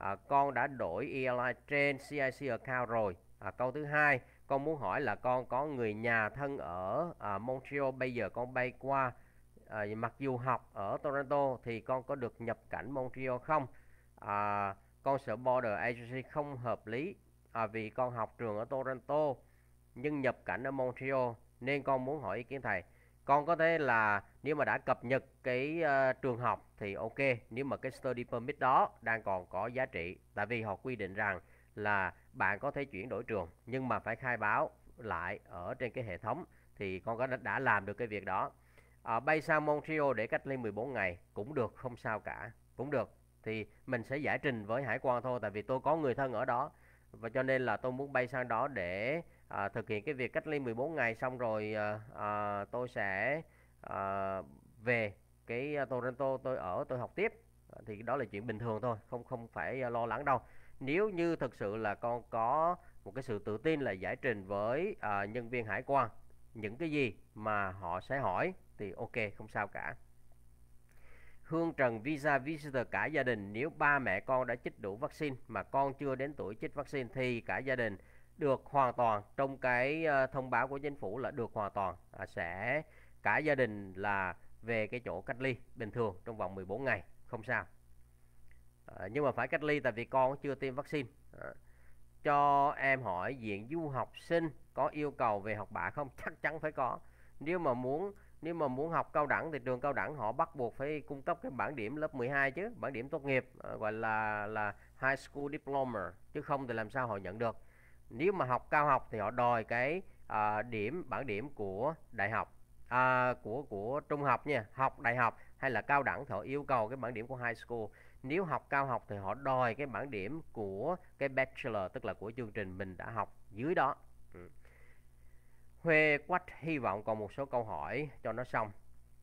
À, con đã đổi ELI trên CIC account rồi. À, câu thứ hai con muốn hỏi là con có người nhà thân ở à, Montreal bây giờ con bay qua à, mặc dù học ở Toronto thì con có được nhập cảnh Montreal không? À, con sợ border agency không hợp lý à, vì con học trường ở Toronto nhưng nhập cảnh ở Montreal. Nên con muốn hỏi ý kiến thầy con có thể là nếu mà đã cập nhật cái uh, trường học thì ok nếu mà cái study permit đó đang còn có giá trị tại vì họ quy định rằng là bạn có thể chuyển đổi trường nhưng mà phải khai báo lại ở trên cái hệ thống thì con có đã làm được cái việc đó. À, bay sang Montreal để cách ly 14 ngày cũng được không sao cả cũng được. Thì mình sẽ giải trình với hải quan thôi tại vì tôi có người thân ở đó. Và cho nên là tôi muốn bay sang đó để à, thực hiện cái việc cách ly 14 ngày xong rồi à, à, tôi sẽ à, về cái à, Toronto tôi ở tôi học tiếp. Thì đó là chuyện bình thường thôi không không phải à, lo lắng đâu. Nếu như thực sự là con có một cái sự tự tin là giải trình với à, nhân viên hải quan những cái gì mà họ sẽ hỏi thì ok không sao cả. Hương Trần visa visitor cả gia đình nếu ba mẹ con đã chích đủ vaccine mà con chưa đến tuổi chích vaccine thì cả gia đình được hoàn toàn. Trong cái à, thông báo của chính phủ là được hoàn toàn. À, sẽ cả gia đình là về cái chỗ cách ly bình thường trong vòng 14 ngày không sao. À, nhưng mà phải cách ly tại vì con chưa tiêm vaccine. À, cho em hỏi diện du học sinh có yêu cầu về học bạ không? Chắc chắn phải có. Nếu mà muốn nếu mà muốn học cao đẳng thì trường cao đẳng họ bắt buộc phải cung cấp cái bảng điểm lớp 12 chứ bảng điểm tốt nghiệp à, gọi là là high school diploma chứ không thì làm sao họ nhận được. Nếu mà học cao học thì họ đòi cái à, điểm bảng điểm của đại học à, của của trung học nha học đại học hay là cao đẳng thì họ yêu cầu cái bảng điểm của high school nếu học cao học thì họ đòi cái bảng điểm của cái bachelor tức là của chương trình mình đã học dưới đó ừ. Huê Quách hy vọng còn một số câu hỏi cho nó xong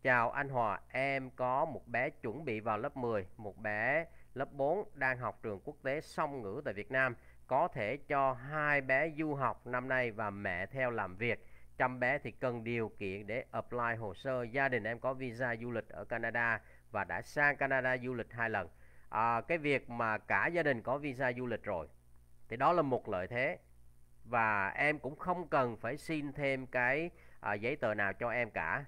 Chào anh Hòa, em có một bé chuẩn bị vào lớp 10, một bé lớp 4 đang học trường quốc tế song ngữ tại Việt Nam. Có thể cho hai bé du học năm nay và mẹ theo làm việc. Chăm bé thì cần điều kiện để apply hồ sơ. Gia đình em có visa du lịch ở Canada và đã sang Canada du lịch hai lần. À, cái việc mà cả gia đình có visa du lịch rồi thì đó là một lợi thế. Và em cũng không cần phải xin thêm cái à, giấy tờ nào cho em cả.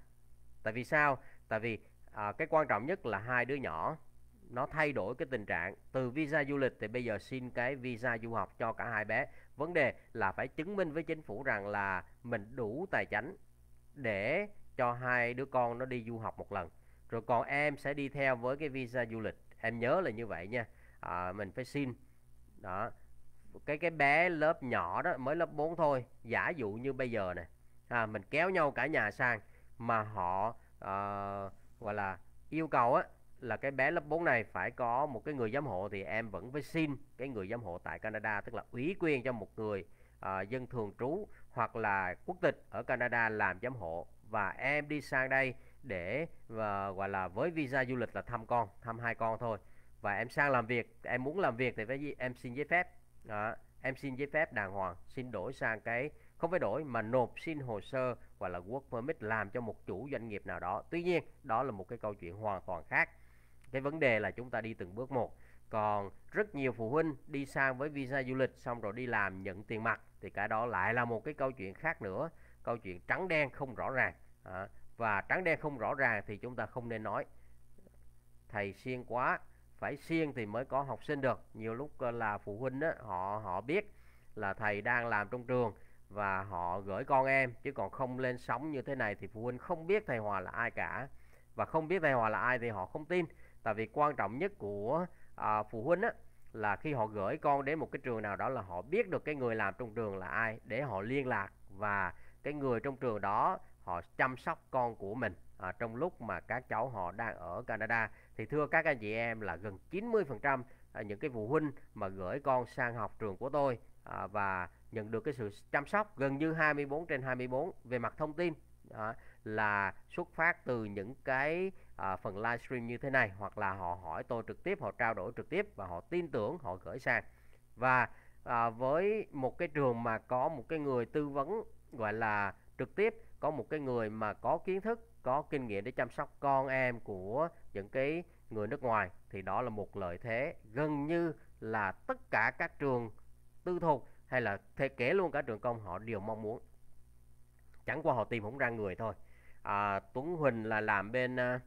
Tại vì sao? Tại vì à, cái quan trọng nhất là hai đứa nhỏ nó thay đổi cái tình trạng. Từ visa du lịch thì bây giờ xin cái visa du học cho cả hai bé vấn đề là phải chứng minh với chính phủ rằng là mình đủ tài chánh để cho hai đứa con nó đi du học một lần. Rồi còn em sẽ đi theo với cái visa du lịch. Em nhớ là như vậy nha. À, mình phải xin. Đó. Cái cái bé lớp nhỏ đó mới lớp 4 thôi. Giả dụ như bây giờ này à, mình kéo nhau cả nhà sang mà họ à, gọi là yêu cầu á là cái bé lớp 4 này phải có một cái người giám hộ thì em vẫn phải xin cái người giám hộ tại Canada tức là ủy quyền cho một người uh, dân thường trú hoặc là quốc tịch ở Canada làm giám hộ. Và em đi sang đây để và gọi là với visa du lịch là thăm con thăm hai con thôi. Và em sang làm việc em muốn làm việc thì phải gì em xin giấy phép. Đó, em xin giấy phép đàng hoàng xin đổi sang cái không phải đổi mà nộp xin hồ sơ gọi là work permit làm cho một chủ doanh nghiệp nào đó. Tuy nhiên đó là một cái câu chuyện hoàn toàn khác cái vấn đề là chúng ta đi từng bước một. Còn rất nhiều phụ huynh đi sang với visa du lịch xong rồi đi làm nhận tiền mặt thì cái đó lại là một cái câu chuyện khác nữa. Câu chuyện trắng đen không rõ ràng. À, và trắng đen không rõ ràng thì chúng ta không nên nói. Thầy siêng quá phải siêng thì mới có học sinh được. Nhiều lúc ờ, là phụ huynh đó họ họ biết là thầy đang làm trong trường và họ gửi con em chứ còn không lên sóng như thế này thì phụ huynh không biết thầy Hòa là ai cả. Và không biết thầy Hòa là ai thì họ không tin tại vì quan trọng nhất của à, phụ huynh á, là khi họ gửi con đến một cái trường nào đó là họ biết được cái người làm trong trường là ai để họ liên lạc và cái người trong trường đó họ chăm sóc con của mình à, trong lúc mà các cháu họ đang ở Canada. Thì thưa các anh chị em là gần 90% à, những cái phụ huynh mà gửi con sang học trường của tôi à, và nhận được cái sự chăm sóc gần như 24 trên 24 về mặt thông tin à, là xuất phát từ những cái à, phần livestream như thế này hoặc là họ hỏi tôi trực tiếp họ trao đổi trực tiếp và họ tin tưởng họ gửi sang. Và à, với một cái trường mà có một cái người tư vấn gọi là trực tiếp có một cái người mà có kiến thức có kinh nghiệm để chăm sóc con em của những cái người nước ngoài thì đó là một lợi thế gần như là tất cả các trường tư thục hay là thể kể luôn cả trường công họ đều mong muốn. Chẳng qua họ tìm không ra người thôi. À, Tuấn Huỳnh là làm bên uh,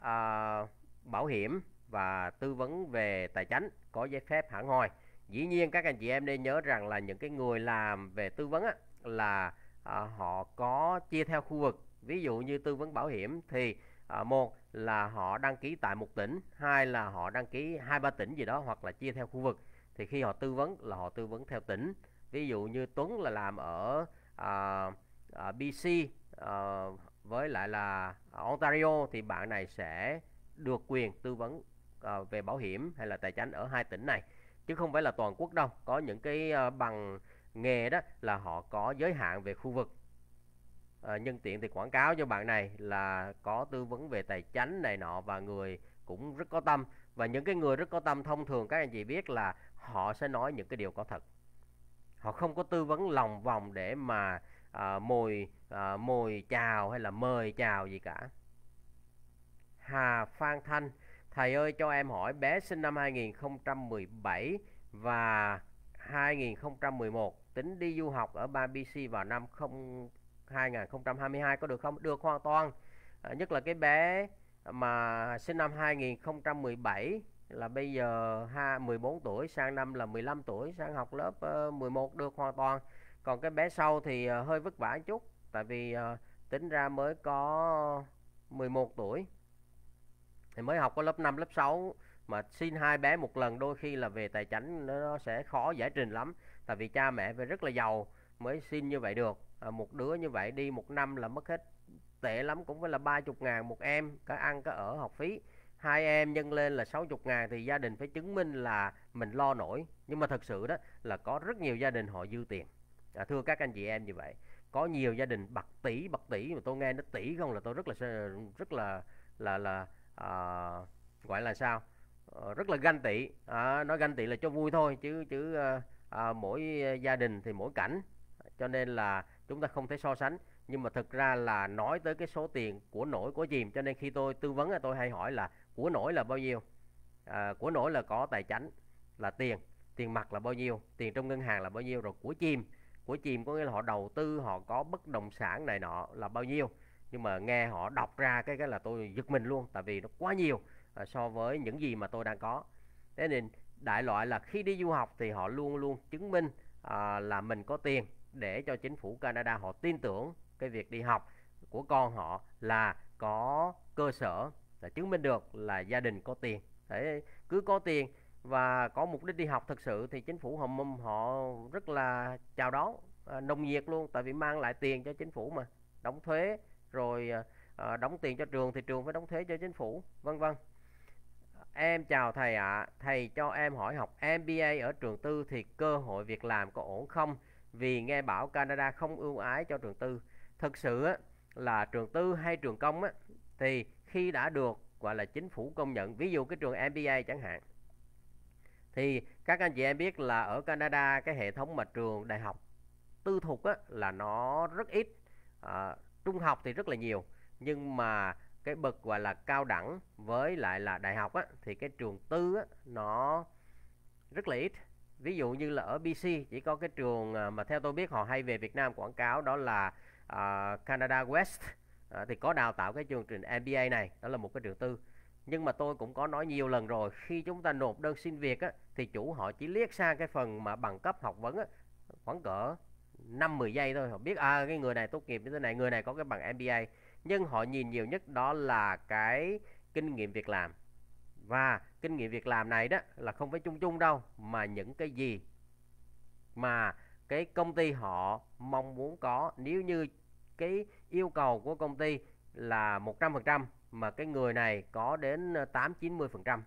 à, bảo hiểm và tư vấn về tài chính có giấy phép hẳn hoi. Dĩ nhiên các anh chị em nên nhớ rằng là những cái người làm về tư vấn á, là à, họ có chia theo khu vực. Ví dụ như tư vấn bảo hiểm thì à, một là họ đăng ký tại một tỉnh hai là họ đăng ký hai ba tỉnh gì đó hoặc là chia theo khu vực. Thì khi họ tư vấn là họ tư vấn theo tỉnh. Ví dụ như Tuấn là làm ở à, à, BC à, ờ, với lại là Ontario thì bạn này sẽ được quyền tư vấn ờ, về bảo hiểm hay là tài chính ở hai tỉnh này. Chứ không phải là toàn quốc đâu có những cái ờ, bằng nghề đó là họ có giới hạn về khu vực. À, nhân tiện thì quảng cáo cho bạn này là có tư vấn về tài chính này nọ và người cũng rất có tâm. Và những cái người rất có tâm thông thường các anh chị biết là họ sẽ nói những cái điều có thật. Họ không có tư vấn lòng vòng để mà à, mồi à, mồi chào hay là mời chào gì cả Hà Phan Thanh thầy ơi cho em hỏi bé sinh năm 2017 và 2011 tính đi du học ở BBC vào năm 0 2022 có được không? Được hoàn toàn. À, nhất là cái bé mà sinh năm 2017 là bây giờ ha 14 tuổi sang năm là 15 tuổi sang học lớp ờ, uh, 11 được hoàn toàn. Còn cái bé sau thì ờ, hơi vất vả chút tại vì ờ, tính ra mới có 11 tuổi. Thì mới học có lớp 5 lớp 6 mà xin hai bé một lần đôi khi là về tài chính nó sẽ khó giải trình lắm. Tại vì cha mẹ phải rất là giàu mới xin như vậy được. À, một đứa như vậy đi một năm là mất hết tệ lắm cũng phải là ba chục ngàn một em cả ăn cả ở học phí. Hai em nhân lên là 60 ngàn thì gia đình phải chứng minh là mình lo nổi. Nhưng mà thật sự đó là có rất nhiều gia đình họ dư tiền à, thưa các anh chị em như vậy có nhiều gia đình bạc tỷ bạc tỷ mà tôi nghe nó tỷ không là tôi rất là rất là là là à, gọi là sao? À, rất là ganh tị. À, nói ganh tị là cho vui thôi chứ chứ à, à, mỗi gia đình thì mỗi cảnh. Cho nên là chúng ta không thể so sánh. Nhưng mà thực ra là nói tới cái số tiền của nổi của chìm cho nên khi tôi tư vấn là tôi hay hỏi là của nổi là bao nhiêu? À, của nổi là có tài chánh là tiền. Tiền mặt là bao nhiêu? Tiền trong ngân hàng là bao nhiêu? Rồi của chim của chim có nghĩa là họ đầu tư họ có bất động sản này nọ là bao nhiêu. Nhưng mà nghe họ đọc ra cái cái là tôi giật mình luôn tại vì nó quá nhiều à, so với những gì mà tôi đang có. Thế nên đại loại là khi đi du học thì họ luôn luôn chứng minh à, là mình có tiền để cho chính phủ Canada họ tin tưởng cái việc đi học của con họ là có cơ sở là chứng minh được là gia đình có tiền. Để cứ có tiền và có mục đích đi học thực sự thì chính phủ họ họ rất là chào đón à, nồng nhiệt luôn. Tại vì mang lại tiền cho chính phủ mà đóng thuế rồi à, à đóng tiền cho trường thì trường phải đóng thuế cho chính phủ vân vân. Em chào thầy ạ. À. thầy cho em hỏi học MBA ở trường tư thì cơ hội việc làm có ổn không? Vì nghe bảo Canada không ưu ái cho trường tư. Thực sự á, là trường tư hay trường công á, thì khi đã được gọi là chính phủ công nhận ví dụ cái trường MBA chẳng hạn thì các anh chị em biết là ở Canada cái hệ thống mà trường đại học tư thục á, là nó rất ít. À, trung học thì rất là nhiều nhưng mà cái bậc gọi là cao đẳng với lại là đại học á, thì cái trường tư á, nó rất là ít. Ví dụ như là ở BC chỉ có cái trường à, mà theo tôi biết họ hay về Việt Nam quảng cáo đó là uh, Canada West. Uh, thì có đào tạo cái chương trình MBA này đó là một cái trường tư nhưng mà tôi cũng có nói nhiều lần rồi khi chúng ta nộp đơn xin việc á, thì chủ họ chỉ liếc sang cái phần mà bằng cấp học vấn á, khoảng cỡ 5 10 giây thôi họ biết à cái người này tốt nghiệp như thế này người này có cái bằng MBA nhưng họ nhìn nhiều nhất đó là cái kinh nghiệm việc làm. Và kinh nghiệm việc làm này đó là không phải chung chung đâu mà những cái gì mà cái công ty họ mong muốn có. Nếu như cái yêu cầu của công ty là 100% mà cái người này có đến ờ, 8 90%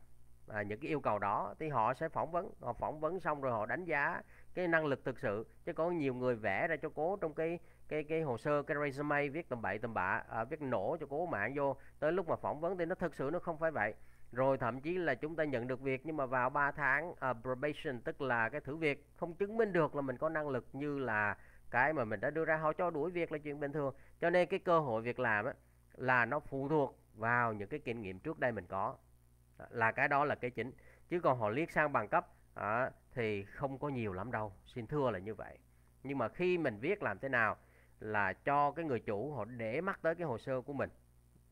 à, những cái yêu cầu đó thì họ sẽ phỏng vấn họ phỏng vấn xong rồi họ đánh giá cái năng lực thực sự. Chứ có nhiều người vẽ ra cho cố trong cái cái cái hồ sơ cái resume viết tầm bậy tầm bạ à, viết nổ cho cố mạng vô. Tới lúc mà phỏng vấn thì nó thực sự nó không phải vậy. Rồi thậm chí là chúng ta nhận được việc nhưng mà vào 3 tháng uh, probation tức là cái thử việc không chứng minh được là mình có năng lực như là cái mà mình đã đưa ra. Họ cho đuổi việc là chuyện bình thường. Cho nên cái cơ hội việc làm á, là nó phụ thuộc vào những cái kinh nghiệm trước đây mình có. Là cái đó là cái chính. Chứ còn họ liếc sang bằng cấp à, thì không có nhiều lắm đâu. Xin thưa là như vậy. Nhưng mà khi mình viết làm thế nào là cho cái người chủ họ để mắt tới cái hồ sơ của mình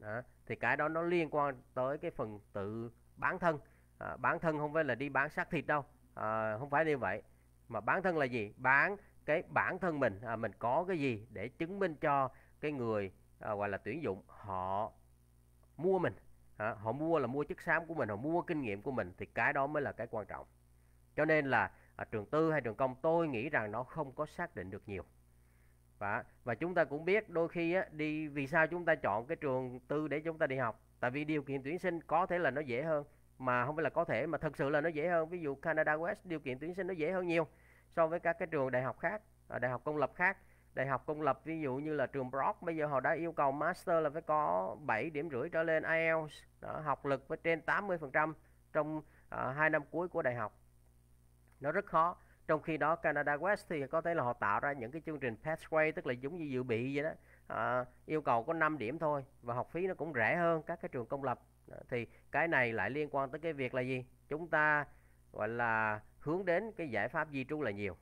à, thì cái đó nó liên quan tới cái phần tự bản thân. À, bản thân không phải là đi bán xác thịt đâu. À, không phải như vậy. Mà bản thân là gì? Bán cái bản thân mình. À, mình có cái gì để chứng minh cho cái người à, gọi là tuyển dụng họ mua mình. À, họ mua là mua chất xám của mình họ mua kinh nghiệm của mình thì cái đó mới là cái quan trọng. Cho nên là à, trường tư hay trường công tôi nghĩ rằng nó không có xác định được nhiều. Và và chúng ta cũng biết đôi khi á, đi vì sao chúng ta chọn cái trường tư để chúng ta đi học? Tại vì điều kiện tuyển sinh có thể là nó dễ hơn mà không phải là có thể mà thật sự là nó dễ hơn. Ví dụ Canada West điều kiện tuyển sinh nó dễ hơn nhiều so với các cái trường đại học khác à, đại học công lập khác đại học công lập ví dụ như là trường Brock bây giờ họ đã yêu cầu master là phải có 7 điểm rưỡi trở lên IELTS. Đó, học lực với trên 80% trong à, uh, 2 năm cuối của đại học. Nó rất khó. Trong khi đó Canada West thì có thể là họ tạo ra những cái chương trình pathway tức là giống như dự bị vậy đó. À, yêu cầu có 5 điểm thôi và học phí nó cũng rẻ hơn các cái trường công lập. Thì cái này lại liên quan tới cái việc là gì? Chúng ta gọi là hướng đến cái giải pháp di trú là nhiều.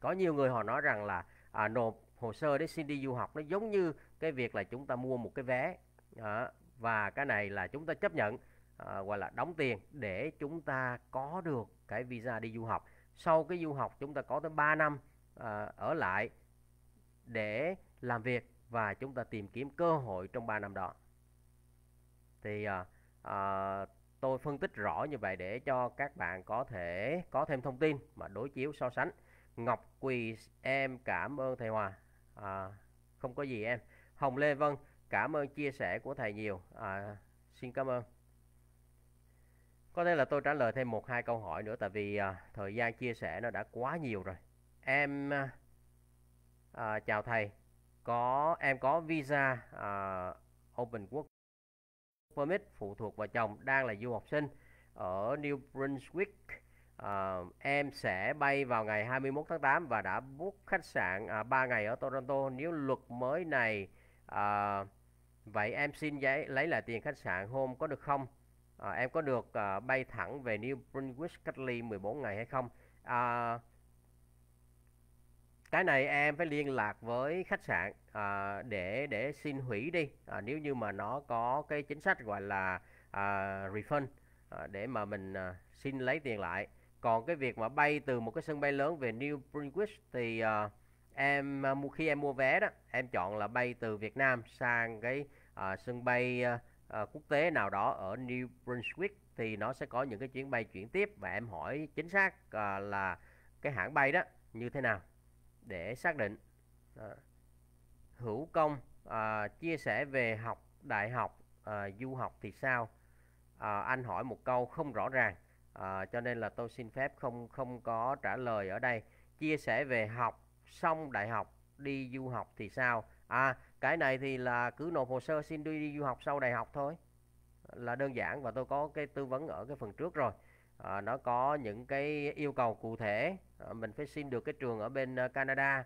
Có nhiều người họ nói rằng là à, nộp hồ sơ để xin đi du học nó giống như cái việc là chúng ta mua một cái vé. À, và cái này là chúng ta chấp nhận à, gọi là đóng tiền để chúng ta có được cái visa đi du học. Sau cái du học chúng ta có tới 3 năm à, ở lại để làm việc và chúng ta tìm kiếm cơ hội trong 3 năm đó. Thì à, à, tôi phân tích rõ như vậy để cho các bạn có thể có thêm thông tin mà đối chiếu so sánh. Ngọc Quỳ em cảm ơn thầy Hòa. À, không có gì em. Hồng Lê Vân cảm ơn chia sẻ của thầy nhiều. À, xin cảm ơn. Có thể là tôi trả lời thêm một hai câu hỏi nữa tại vì à, thời gian chia sẻ nó đã quá nhiều rồi. Em à, à chào thầy. Có em có visa à, open work permit phụ thuộc vào chồng đang là du học sinh ở New Brunswick à, em sẽ bay vào ngày 21 tháng 8 và đã book khách sạn à, 3 ngày ở Toronto. Nếu luật mới này à, vậy em xin giấy lấy lại tiền khách sạn hôm có được không? À, em có được à, bay thẳng về New Brunswick cách ly 14 ngày hay không? À, cái này em phải liên lạc với khách sạn à, để để xin hủy đi. À, nếu như mà nó có cái chính sách gọi là à, refund à, để mà mình à, xin lấy tiền lại còn cái việc mà bay từ một cái sân bay lớn về New Brunswick thì uh, em uh, khi em mua vé đó em chọn là bay từ Việt Nam sang cái uh, sân bay uh, uh, quốc tế nào đó ở New Brunswick thì nó sẽ có những cái chuyến bay chuyển tiếp và em hỏi chính xác uh, là cái hãng bay đó như thế nào để xác định. Uh, hữu công uh, chia sẻ về học đại học uh, du học thì sao? Uh, anh hỏi một câu không rõ ràng à, cho nên là tôi xin phép không không có trả lời ở đây. Chia sẻ về học xong đại học đi du học thì sao? À cái này thì là cứ nộp hồ sơ xin đi, đi du học sau đại học thôi. Là đơn giản và tôi có cái tư vấn ở cái phần trước rồi. À, nó có những cái yêu cầu cụ thể. À, mình phải xin được cái trường ở bên Canada.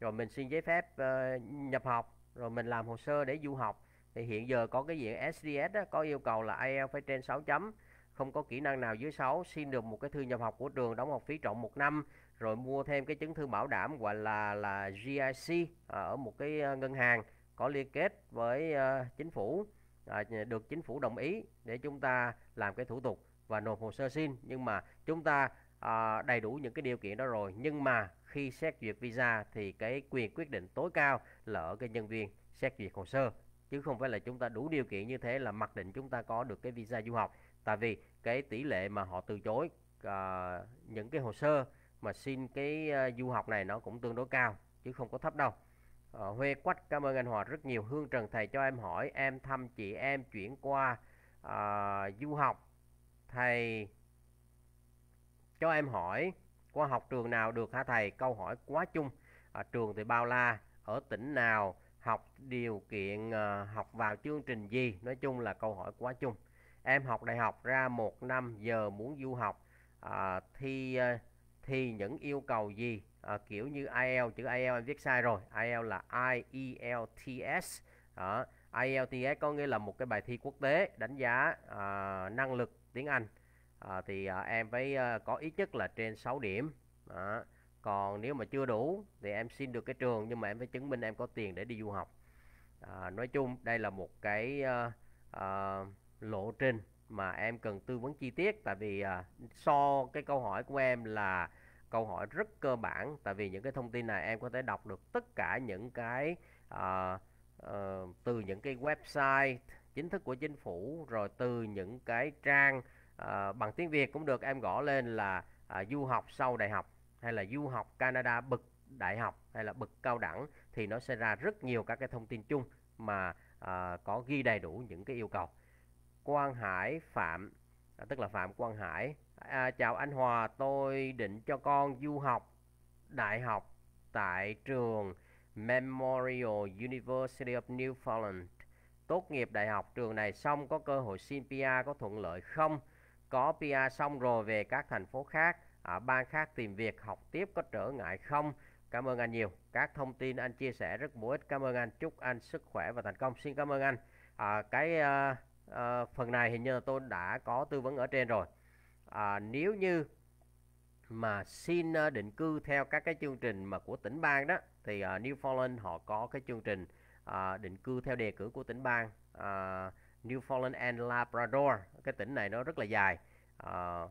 Rồi mình xin giấy phép uh, nhập học. Rồi mình làm hồ sơ để du học. Thì hiện giờ có cái diện SDS đó, có yêu cầu là IELTS phải trên 6 chấm không có kỹ năng nào dưới 6 xin được một cái thư nhập học của trường đóng học phí trọn một năm rồi mua thêm cái chứng thư bảo đảm gọi là là GIC à, ở một cái à, ngân hàng có liên kết với à, chính phủ được chính phủ đồng ý để chúng ta làm cái thủ tục và nộp hồ sơ xin. Nhưng mà chúng ta à, đầy đủ những cái điều kiện đó rồi nhưng mà khi xét duyệt visa thì cái quyền quyết định tối cao là ở cái nhân viên xét duyệt hồ sơ chứ không phải là chúng ta đủ điều kiện như thế là mặc định chúng ta có được cái visa du học tại vì cái tỷ lệ mà họ từ chối à, những cái hồ sơ mà xin cái uh, du học này nó cũng tương đối cao chứ không có thấp đâu. À, Huê Quách cảm ơn anh Hòa rất nhiều. Hương Trần thầy cho em hỏi em thăm chị em chuyển qua à, du học. Thầy cho em hỏi qua học trường nào được hả thầy? Câu hỏi quá chung. À, trường thì bao la ở tỉnh nào? Học điều kiện uh, học vào chương trình gì? Nói chung là câu hỏi quá chung em học đại học ra một năm giờ muốn du học. À, thì ờ, thì những yêu cầu gì? À, kiểu như IELTS chữ IELTS em viết sai rồi. IELTS là I E L T S. Đó IELTS có nghĩa là một cái bài thi quốc tế đánh giá à, năng lực tiếng Anh. À, thì à, em phải à, ờ, có ít nhất là trên 6 điểm. Đó. còn nếu mà chưa đủ thì em xin được cái trường nhưng mà em phải chứng minh em có tiền để đi du học. À, nói chung đây là một cái à, à, lộ trình mà em cần tư vấn chi tiết. Tại vì à, so cái câu hỏi của em là câu hỏi rất cơ bản. Tại vì những cái thông tin này em có thể đọc được tất cả những cái à, à, từ những cái website chính thức của chính phủ rồi từ những cái trang à, bằng tiếng Việt cũng được em gõ lên là à, du học sau đại học hay là du học Canada bậc đại học hay là bậc cao đẳng thì nó sẽ ra rất nhiều các cái thông tin chung mà à, có ghi đầy đủ những cái yêu cầu. Quang Hải Phạm. À, tức là Phạm Quang Hải. À, chào anh Hòa tôi định cho con du học đại học tại trường Memorial University of Newfoundland tốt nghiệp đại học trường này xong có cơ hội xin PR có thuận lợi không? Có PR xong rồi về các thành phố khác ở bang khác tìm việc học tiếp có trở ngại không? Cảm ơn anh nhiều. Các thông tin anh chia sẻ rất bổ ích. Cảm ơn anh. Chúc anh sức khỏe và thành công. Xin cảm ơn anh. À, cái uh, à, phần này hình như là tôi đã có tư vấn ở trên rồi. À, nếu như mà xin ờ, định cư theo các cái chương trình mà của tỉnh bang đó thì ờ, uh, Newfoundland họ có cái chương trình uh, định cư theo đề cử của tỉnh bang uh, Newfoundland and Labrador. Cái tỉnh này nó rất là dài. Uh,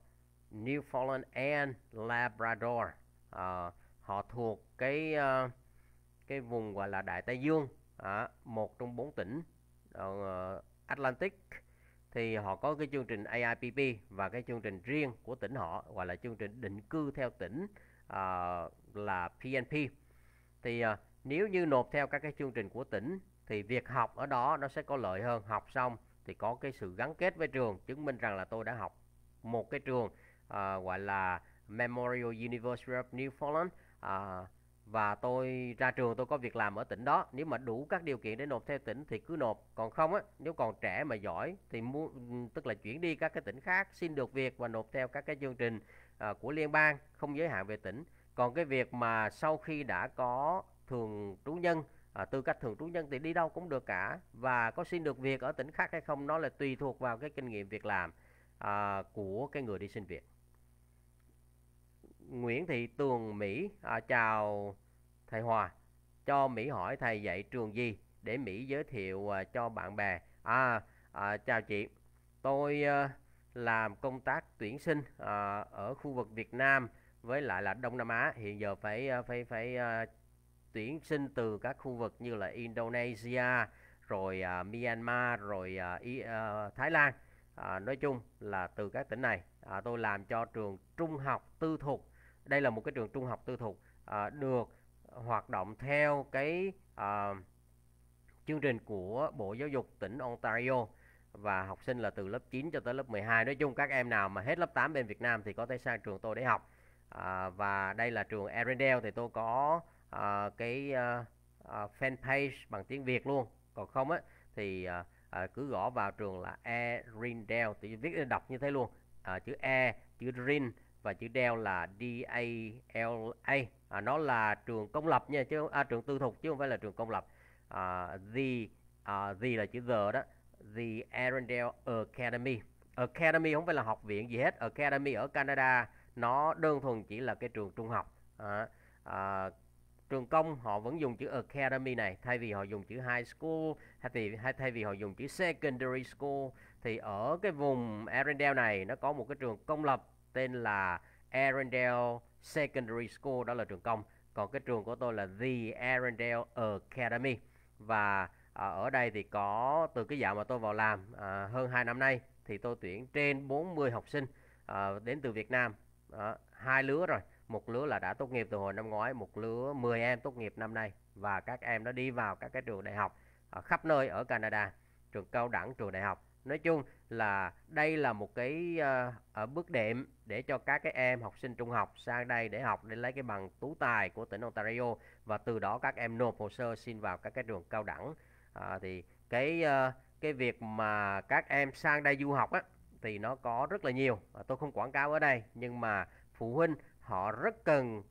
Newfoundland and Labrador uh, họ thuộc cái uh, cái vùng gọi là Đại Tây Dương. Uh, một trong bốn tỉnh uh, Atlantic thì họ có cái chương trình AIPP và cái chương trình riêng của tỉnh họ gọi là chương trình định cư theo tỉnh uh, là PNP thì uh, nếu như nộp theo các cái chương trình của tỉnh thì việc học ở đó nó sẽ có lợi hơn. Học xong thì có cái sự gắn kết với trường chứng minh rằng là tôi đã học một cái trường uh, gọi là Memorial University of Newfoundland uh, và tôi ra trường tôi có việc làm ở tỉnh đó. Nếu mà đủ các điều kiện để nộp theo tỉnh thì cứ nộp. Còn không á nếu còn trẻ mà giỏi thì muốn tức là chuyển đi các cái tỉnh khác xin được việc và nộp theo các cái chương trình à, của liên bang không giới hạn về tỉnh. Còn cái việc mà sau khi đã có thường trú nhân à, tư cách thường trú nhân thì đi đâu cũng được cả. Và có xin được việc ở tỉnh khác hay không nó là tùy thuộc vào cái kinh nghiệm việc làm à, của cái người đi xin việc. Nguyễn Thị Tường Mỹ à, chào thầy Hòa cho Mỹ hỏi thầy dạy trường gì để Mỹ giới thiệu à, cho bạn bè? À, à chào chị. Tôi à, làm công tác tuyển sinh à, ở khu vực Việt Nam với lại là Đông Nam Á. Hiện giờ phải phải phải tuyển sinh từ các khu vực như là Indonesia rồi Myanmar rồi ý, Thái Lan. À, nói chung là từ các tỉnh này à, tôi làm cho trường trung học tư thục. Đây là một cái trường trung học tư thục à, được hoạt động theo cái uh, chương trình của Bộ Giáo dục tỉnh Ontario và học sinh là từ lớp 9 cho tới lớp 12 nói chung các em nào mà hết lớp 8 bên Việt Nam thì có thể sang trường tôi để học. À, và đây là trường Arendelle thì tôi có à, cái à, à, fanpage bằng tiếng Việt luôn. Còn không á thì à, à, cứ gõ vào trường là Arendelle thì viết đọc như thế luôn. À, chữ E chữ Rin và chữ Dell là D A L A à, nó là trường công lập nha chứ à, trường tư thục chứ không phải là trường công lập. À, the à, the là chữ the đó. The Arendelle Academy. Academy không phải là học viện gì hết. Academy ở Canada nó đơn thuần chỉ là cái trường trung học. À, à, trường công họ vẫn dùng chữ academy này thay vì họ dùng chữ high school hay thì hay thay vì họ dùng chữ secondary school. Thì ở cái vùng Arendelle này nó có một cái trường công lập tên là Arendelle Secondary School đó là trường công. Còn cái trường của tôi là The Arendelle Academy. Và à, ở đây thì có từ cái dạo mà tôi vào làm à, hơn 2 năm nay thì tôi tuyển trên 40 học sinh à, đến từ Việt Nam. À, hai lứa rồi. Một lứa là đã tốt nghiệp từ hồi năm ngoái một lứa 10 em tốt nghiệp năm nay. Và các em đã đi vào các cái trường đại học ở khắp nơi ở Canada trường cao đẳng trường đại học. Nói chung là đây là một cái uh, bước đệm để cho các cái em học sinh trung học sang đây để học để lấy cái bằng tú tài của tỉnh Ontario và từ đó các em nộp hồ sơ xin vào các cái trường cao đẳng. À, thì cái uh, cái việc mà các em sang đây du học á thì nó có rất là nhiều. À, tôi không quảng cáo ở đây nhưng mà phụ huynh họ rất cần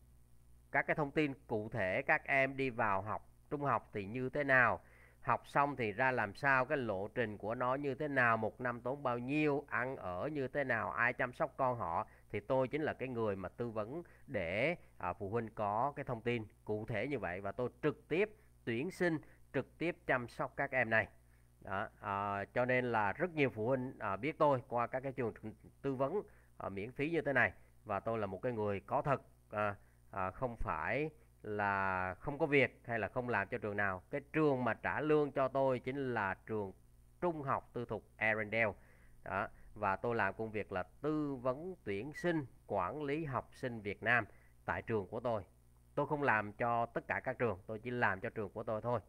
các cái thông tin cụ thể các em đi vào học trung học thì như thế nào học xong thì ra làm sao? Cái lộ trình của nó như thế nào? Một năm tốn bao nhiêu? Ăn ở như thế nào? Ai chăm sóc con họ? Thì tôi chính là cái người mà tư vấn để à, phụ huynh có cái thông tin cụ thể như vậy và tôi trực tiếp tuyển sinh trực tiếp chăm sóc các em này. Đó, à, cho nên là rất nhiều phụ huynh à, biết tôi qua các cái trường tư vấn à, miễn phí như thế này. Và tôi là một cái người có thật à, à, không phải là không có việc hay là không làm cho trường nào. Cái trường mà trả lương cho tôi chính là trường trung học tư thục Arendelle. Đó và tôi làm công việc là tư vấn tuyển sinh quản lý học sinh Việt Nam tại trường của tôi. Tôi không làm cho tất cả các trường tôi chỉ làm cho trường của tôi thôi.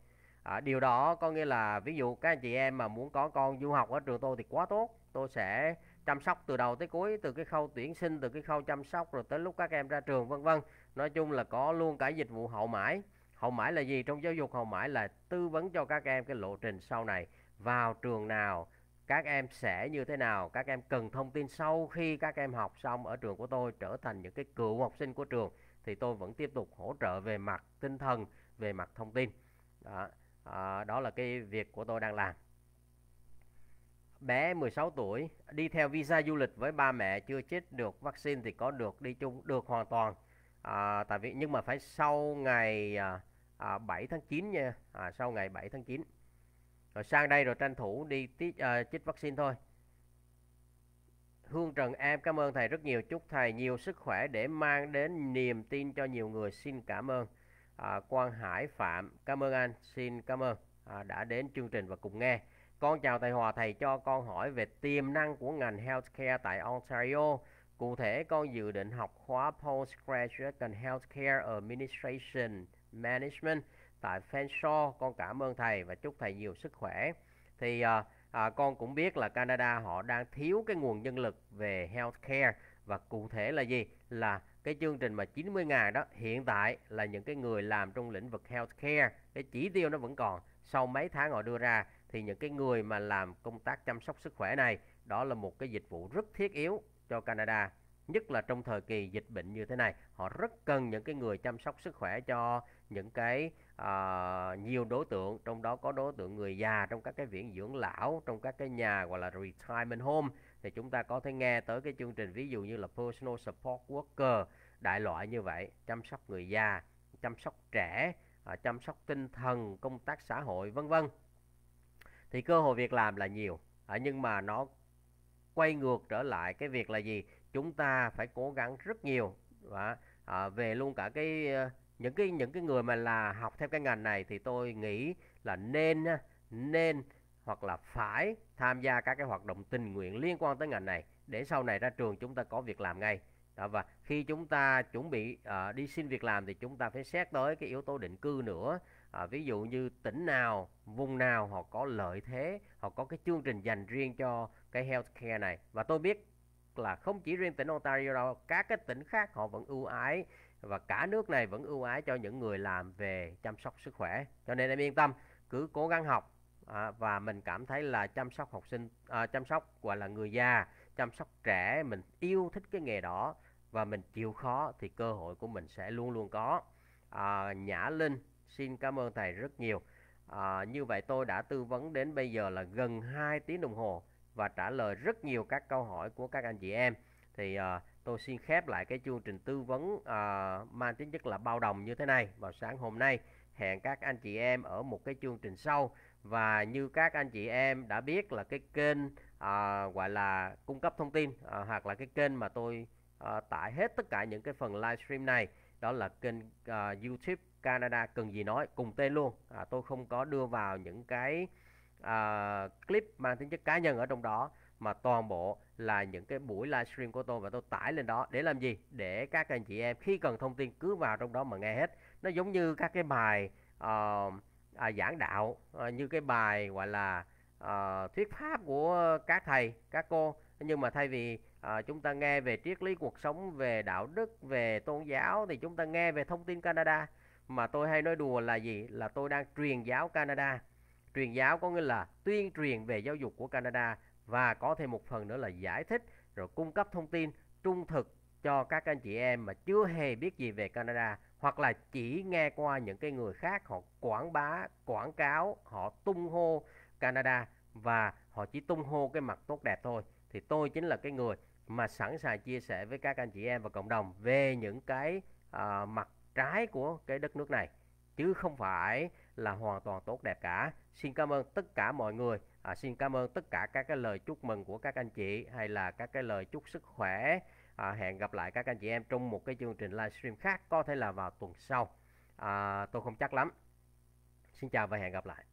À, điều đó có nghĩa là ví dụ các anh chị em mà muốn có con du học ở trường tôi thì quá tốt. Tôi sẽ chăm sóc từ đầu tới cuối từ cái khâu tuyển sinh từ cái khâu chăm sóc rồi tới lúc các em ra trường vân vân nói chung là có luôn cả dịch vụ hậu mãi. Hậu mãi là gì? Trong giáo dục hậu mãi là tư vấn cho các em cái lộ trình sau này. Vào trường nào các em sẽ như thế nào các em cần thông tin sau khi các em học xong ở trường của tôi trở thành những cái cựu học sinh của trường thì tôi vẫn tiếp tục hỗ trợ về mặt tinh thần về mặt thông tin. Đó, à, đó là cái việc của tôi đang làm. Bé 16 tuổi đi theo visa du lịch với ba mẹ chưa chích được vaccine thì có được đi chung được hoàn toàn à, tại vì nhưng mà phải sau ngày à, à, 7 tháng 9 nha. À, sau ngày 7 tháng 9 rồi sang đây rồi tranh thủ đi tí, à, chích vaccine thôi. Hương Trần em cảm ơn thầy rất nhiều. Chúc thầy nhiều sức khỏe để mang đến niềm tin cho nhiều người. Xin cảm ơn. À, Quang Hải Phạm cảm ơn anh. Xin cảm ơn. À, đã đến chương trình và cùng nghe. Con chào thầy Hòa, thầy cho con hỏi về tiềm năng của ngành healthcare tại Ontario. Cụ thể, con dự định học khóa Postgraduate in Healthcare Administration Management tại Fanshawe. Con cảm ơn thầy và chúc thầy nhiều sức khỏe. Thì à, à, con cũng biết là Canada họ đang thiếu cái nguồn nhân lực về healthcare và cụ thể là gì? Là cái chương trình mà 90 ngàn đó hiện tại là những cái người làm trong lĩnh vực healthcare cái chỉ tiêu nó vẫn còn sau mấy tháng họ đưa ra thì những cái người mà làm công tác chăm sóc sức khỏe này đó là một cái dịch vụ rất thiết yếu cho Canada nhất là trong thời kỳ dịch bệnh như thế này. Họ rất cần những cái người chăm sóc sức khỏe cho những cái uh, nhiều đối tượng trong đó có đối tượng người già trong các cái viện dưỡng lão trong các cái nhà gọi là retirement home. Thì chúng ta có thể nghe tới cái chương trình ví dụ như là personal support worker đại loại như vậy chăm sóc người già chăm sóc trẻ uh, chăm sóc tinh thần công tác xã hội vân vân. Thì cơ hội việc làm là nhiều. Uh, nhưng mà nó quay ngược trở lại cái việc là gì? Chúng ta phải cố gắng rất nhiều và à, về luôn cả cái ờ, những cái những cái người mà là học theo cái ngành này thì tôi nghĩ là nên nên hoặc là phải tham gia các cái hoạt động tình nguyện liên quan tới ngành này. Để sau này ra trường chúng ta có việc làm ngay. Đó, và khi chúng ta chuẩn bị uh, đi xin việc làm thì chúng ta phải xét tới cái yếu tố định cư nữa. À, ví dụ như tỉnh nào vùng nào họ có lợi thế họ có cái chương trình dành riêng cho cái healthcare này. Và tôi biết là không chỉ riêng tỉnh Ontario đâu các cái tỉnh khác họ vẫn ưu ái và cả nước này vẫn ưu ái cho những người làm về chăm sóc sức khỏe. Cho nên em yên tâm cứ cố gắng học à, và mình cảm thấy là chăm sóc học sinh à, chăm sóc gọi là người già chăm sóc trẻ mình yêu thích cái nghề đó và mình chịu khó thì cơ hội của mình sẽ luôn luôn có. À, Nhã Linh xin cảm ơn thầy rất nhiều. À, như vậy tôi đã tư vấn đến bây giờ là gần 2 tiếng đồng hồ và trả lời rất nhiều các câu hỏi của các anh chị em. Thì uh, tôi xin khép lại cái chương trình tư vấn uh, mang tính chất là bao đồng như thế này. Vào sáng hôm nay hẹn các anh chị em ở một cái chương trình sau. Và như các anh chị em đã biết là cái kênh uh, gọi là cung cấp thông tin uh, hoặc là cái kênh mà tôi uh, tải hết tất cả những cái phần livestream này đó là kênh uh, YouTube Canada cần gì nói cùng tên luôn. À, tôi không có đưa vào những cái à, clip mang tính chất cá nhân ở trong đó mà toàn bộ là những cái buổi livestream của tôi và tôi tải lên đó để làm gì? Để các anh chị em khi cần thông tin cứ vào trong đó mà nghe hết. Nó giống như các cái bài uh, à, giảng đạo à, như cái bài gọi là à, thuyết pháp của các thầy các cô. Nhưng mà thay vì à, chúng ta nghe về triết lý cuộc sống về đạo đức về tôn giáo thì chúng ta nghe về thông tin Canada. Mà tôi hay nói đùa là gì? Là tôi đang truyền giáo Canada truyền giáo có nghĩa là tuyên truyền về giáo dục của Canada và có thêm một phần nữa là giải thích rồi cung cấp thông tin trung thực cho các anh chị em mà chưa hề biết gì về Canada hoặc là chỉ nghe qua những cái người khác họ quảng bá, quảng cáo, họ tung hô Canada và họ chỉ tung hô cái mặt tốt đẹp thôi thì tôi chính là cái người mà sẵn sàng chia sẻ với các anh chị em và cộng đồng về những cái uh, mặt trái của cái đất nước này chứ không phải là hoàn toàn tốt đẹp cả. Xin cảm ơn tất cả mọi người. À, xin cảm ơn tất cả các cái lời chúc mừng của các anh chị hay là các cái lời chúc sức khỏe. À, hẹn gặp lại các anh chị em trong một cái chương trình livestream khác có thể là vào tuần sau. À, tôi không chắc lắm. Xin chào và hẹn gặp lại.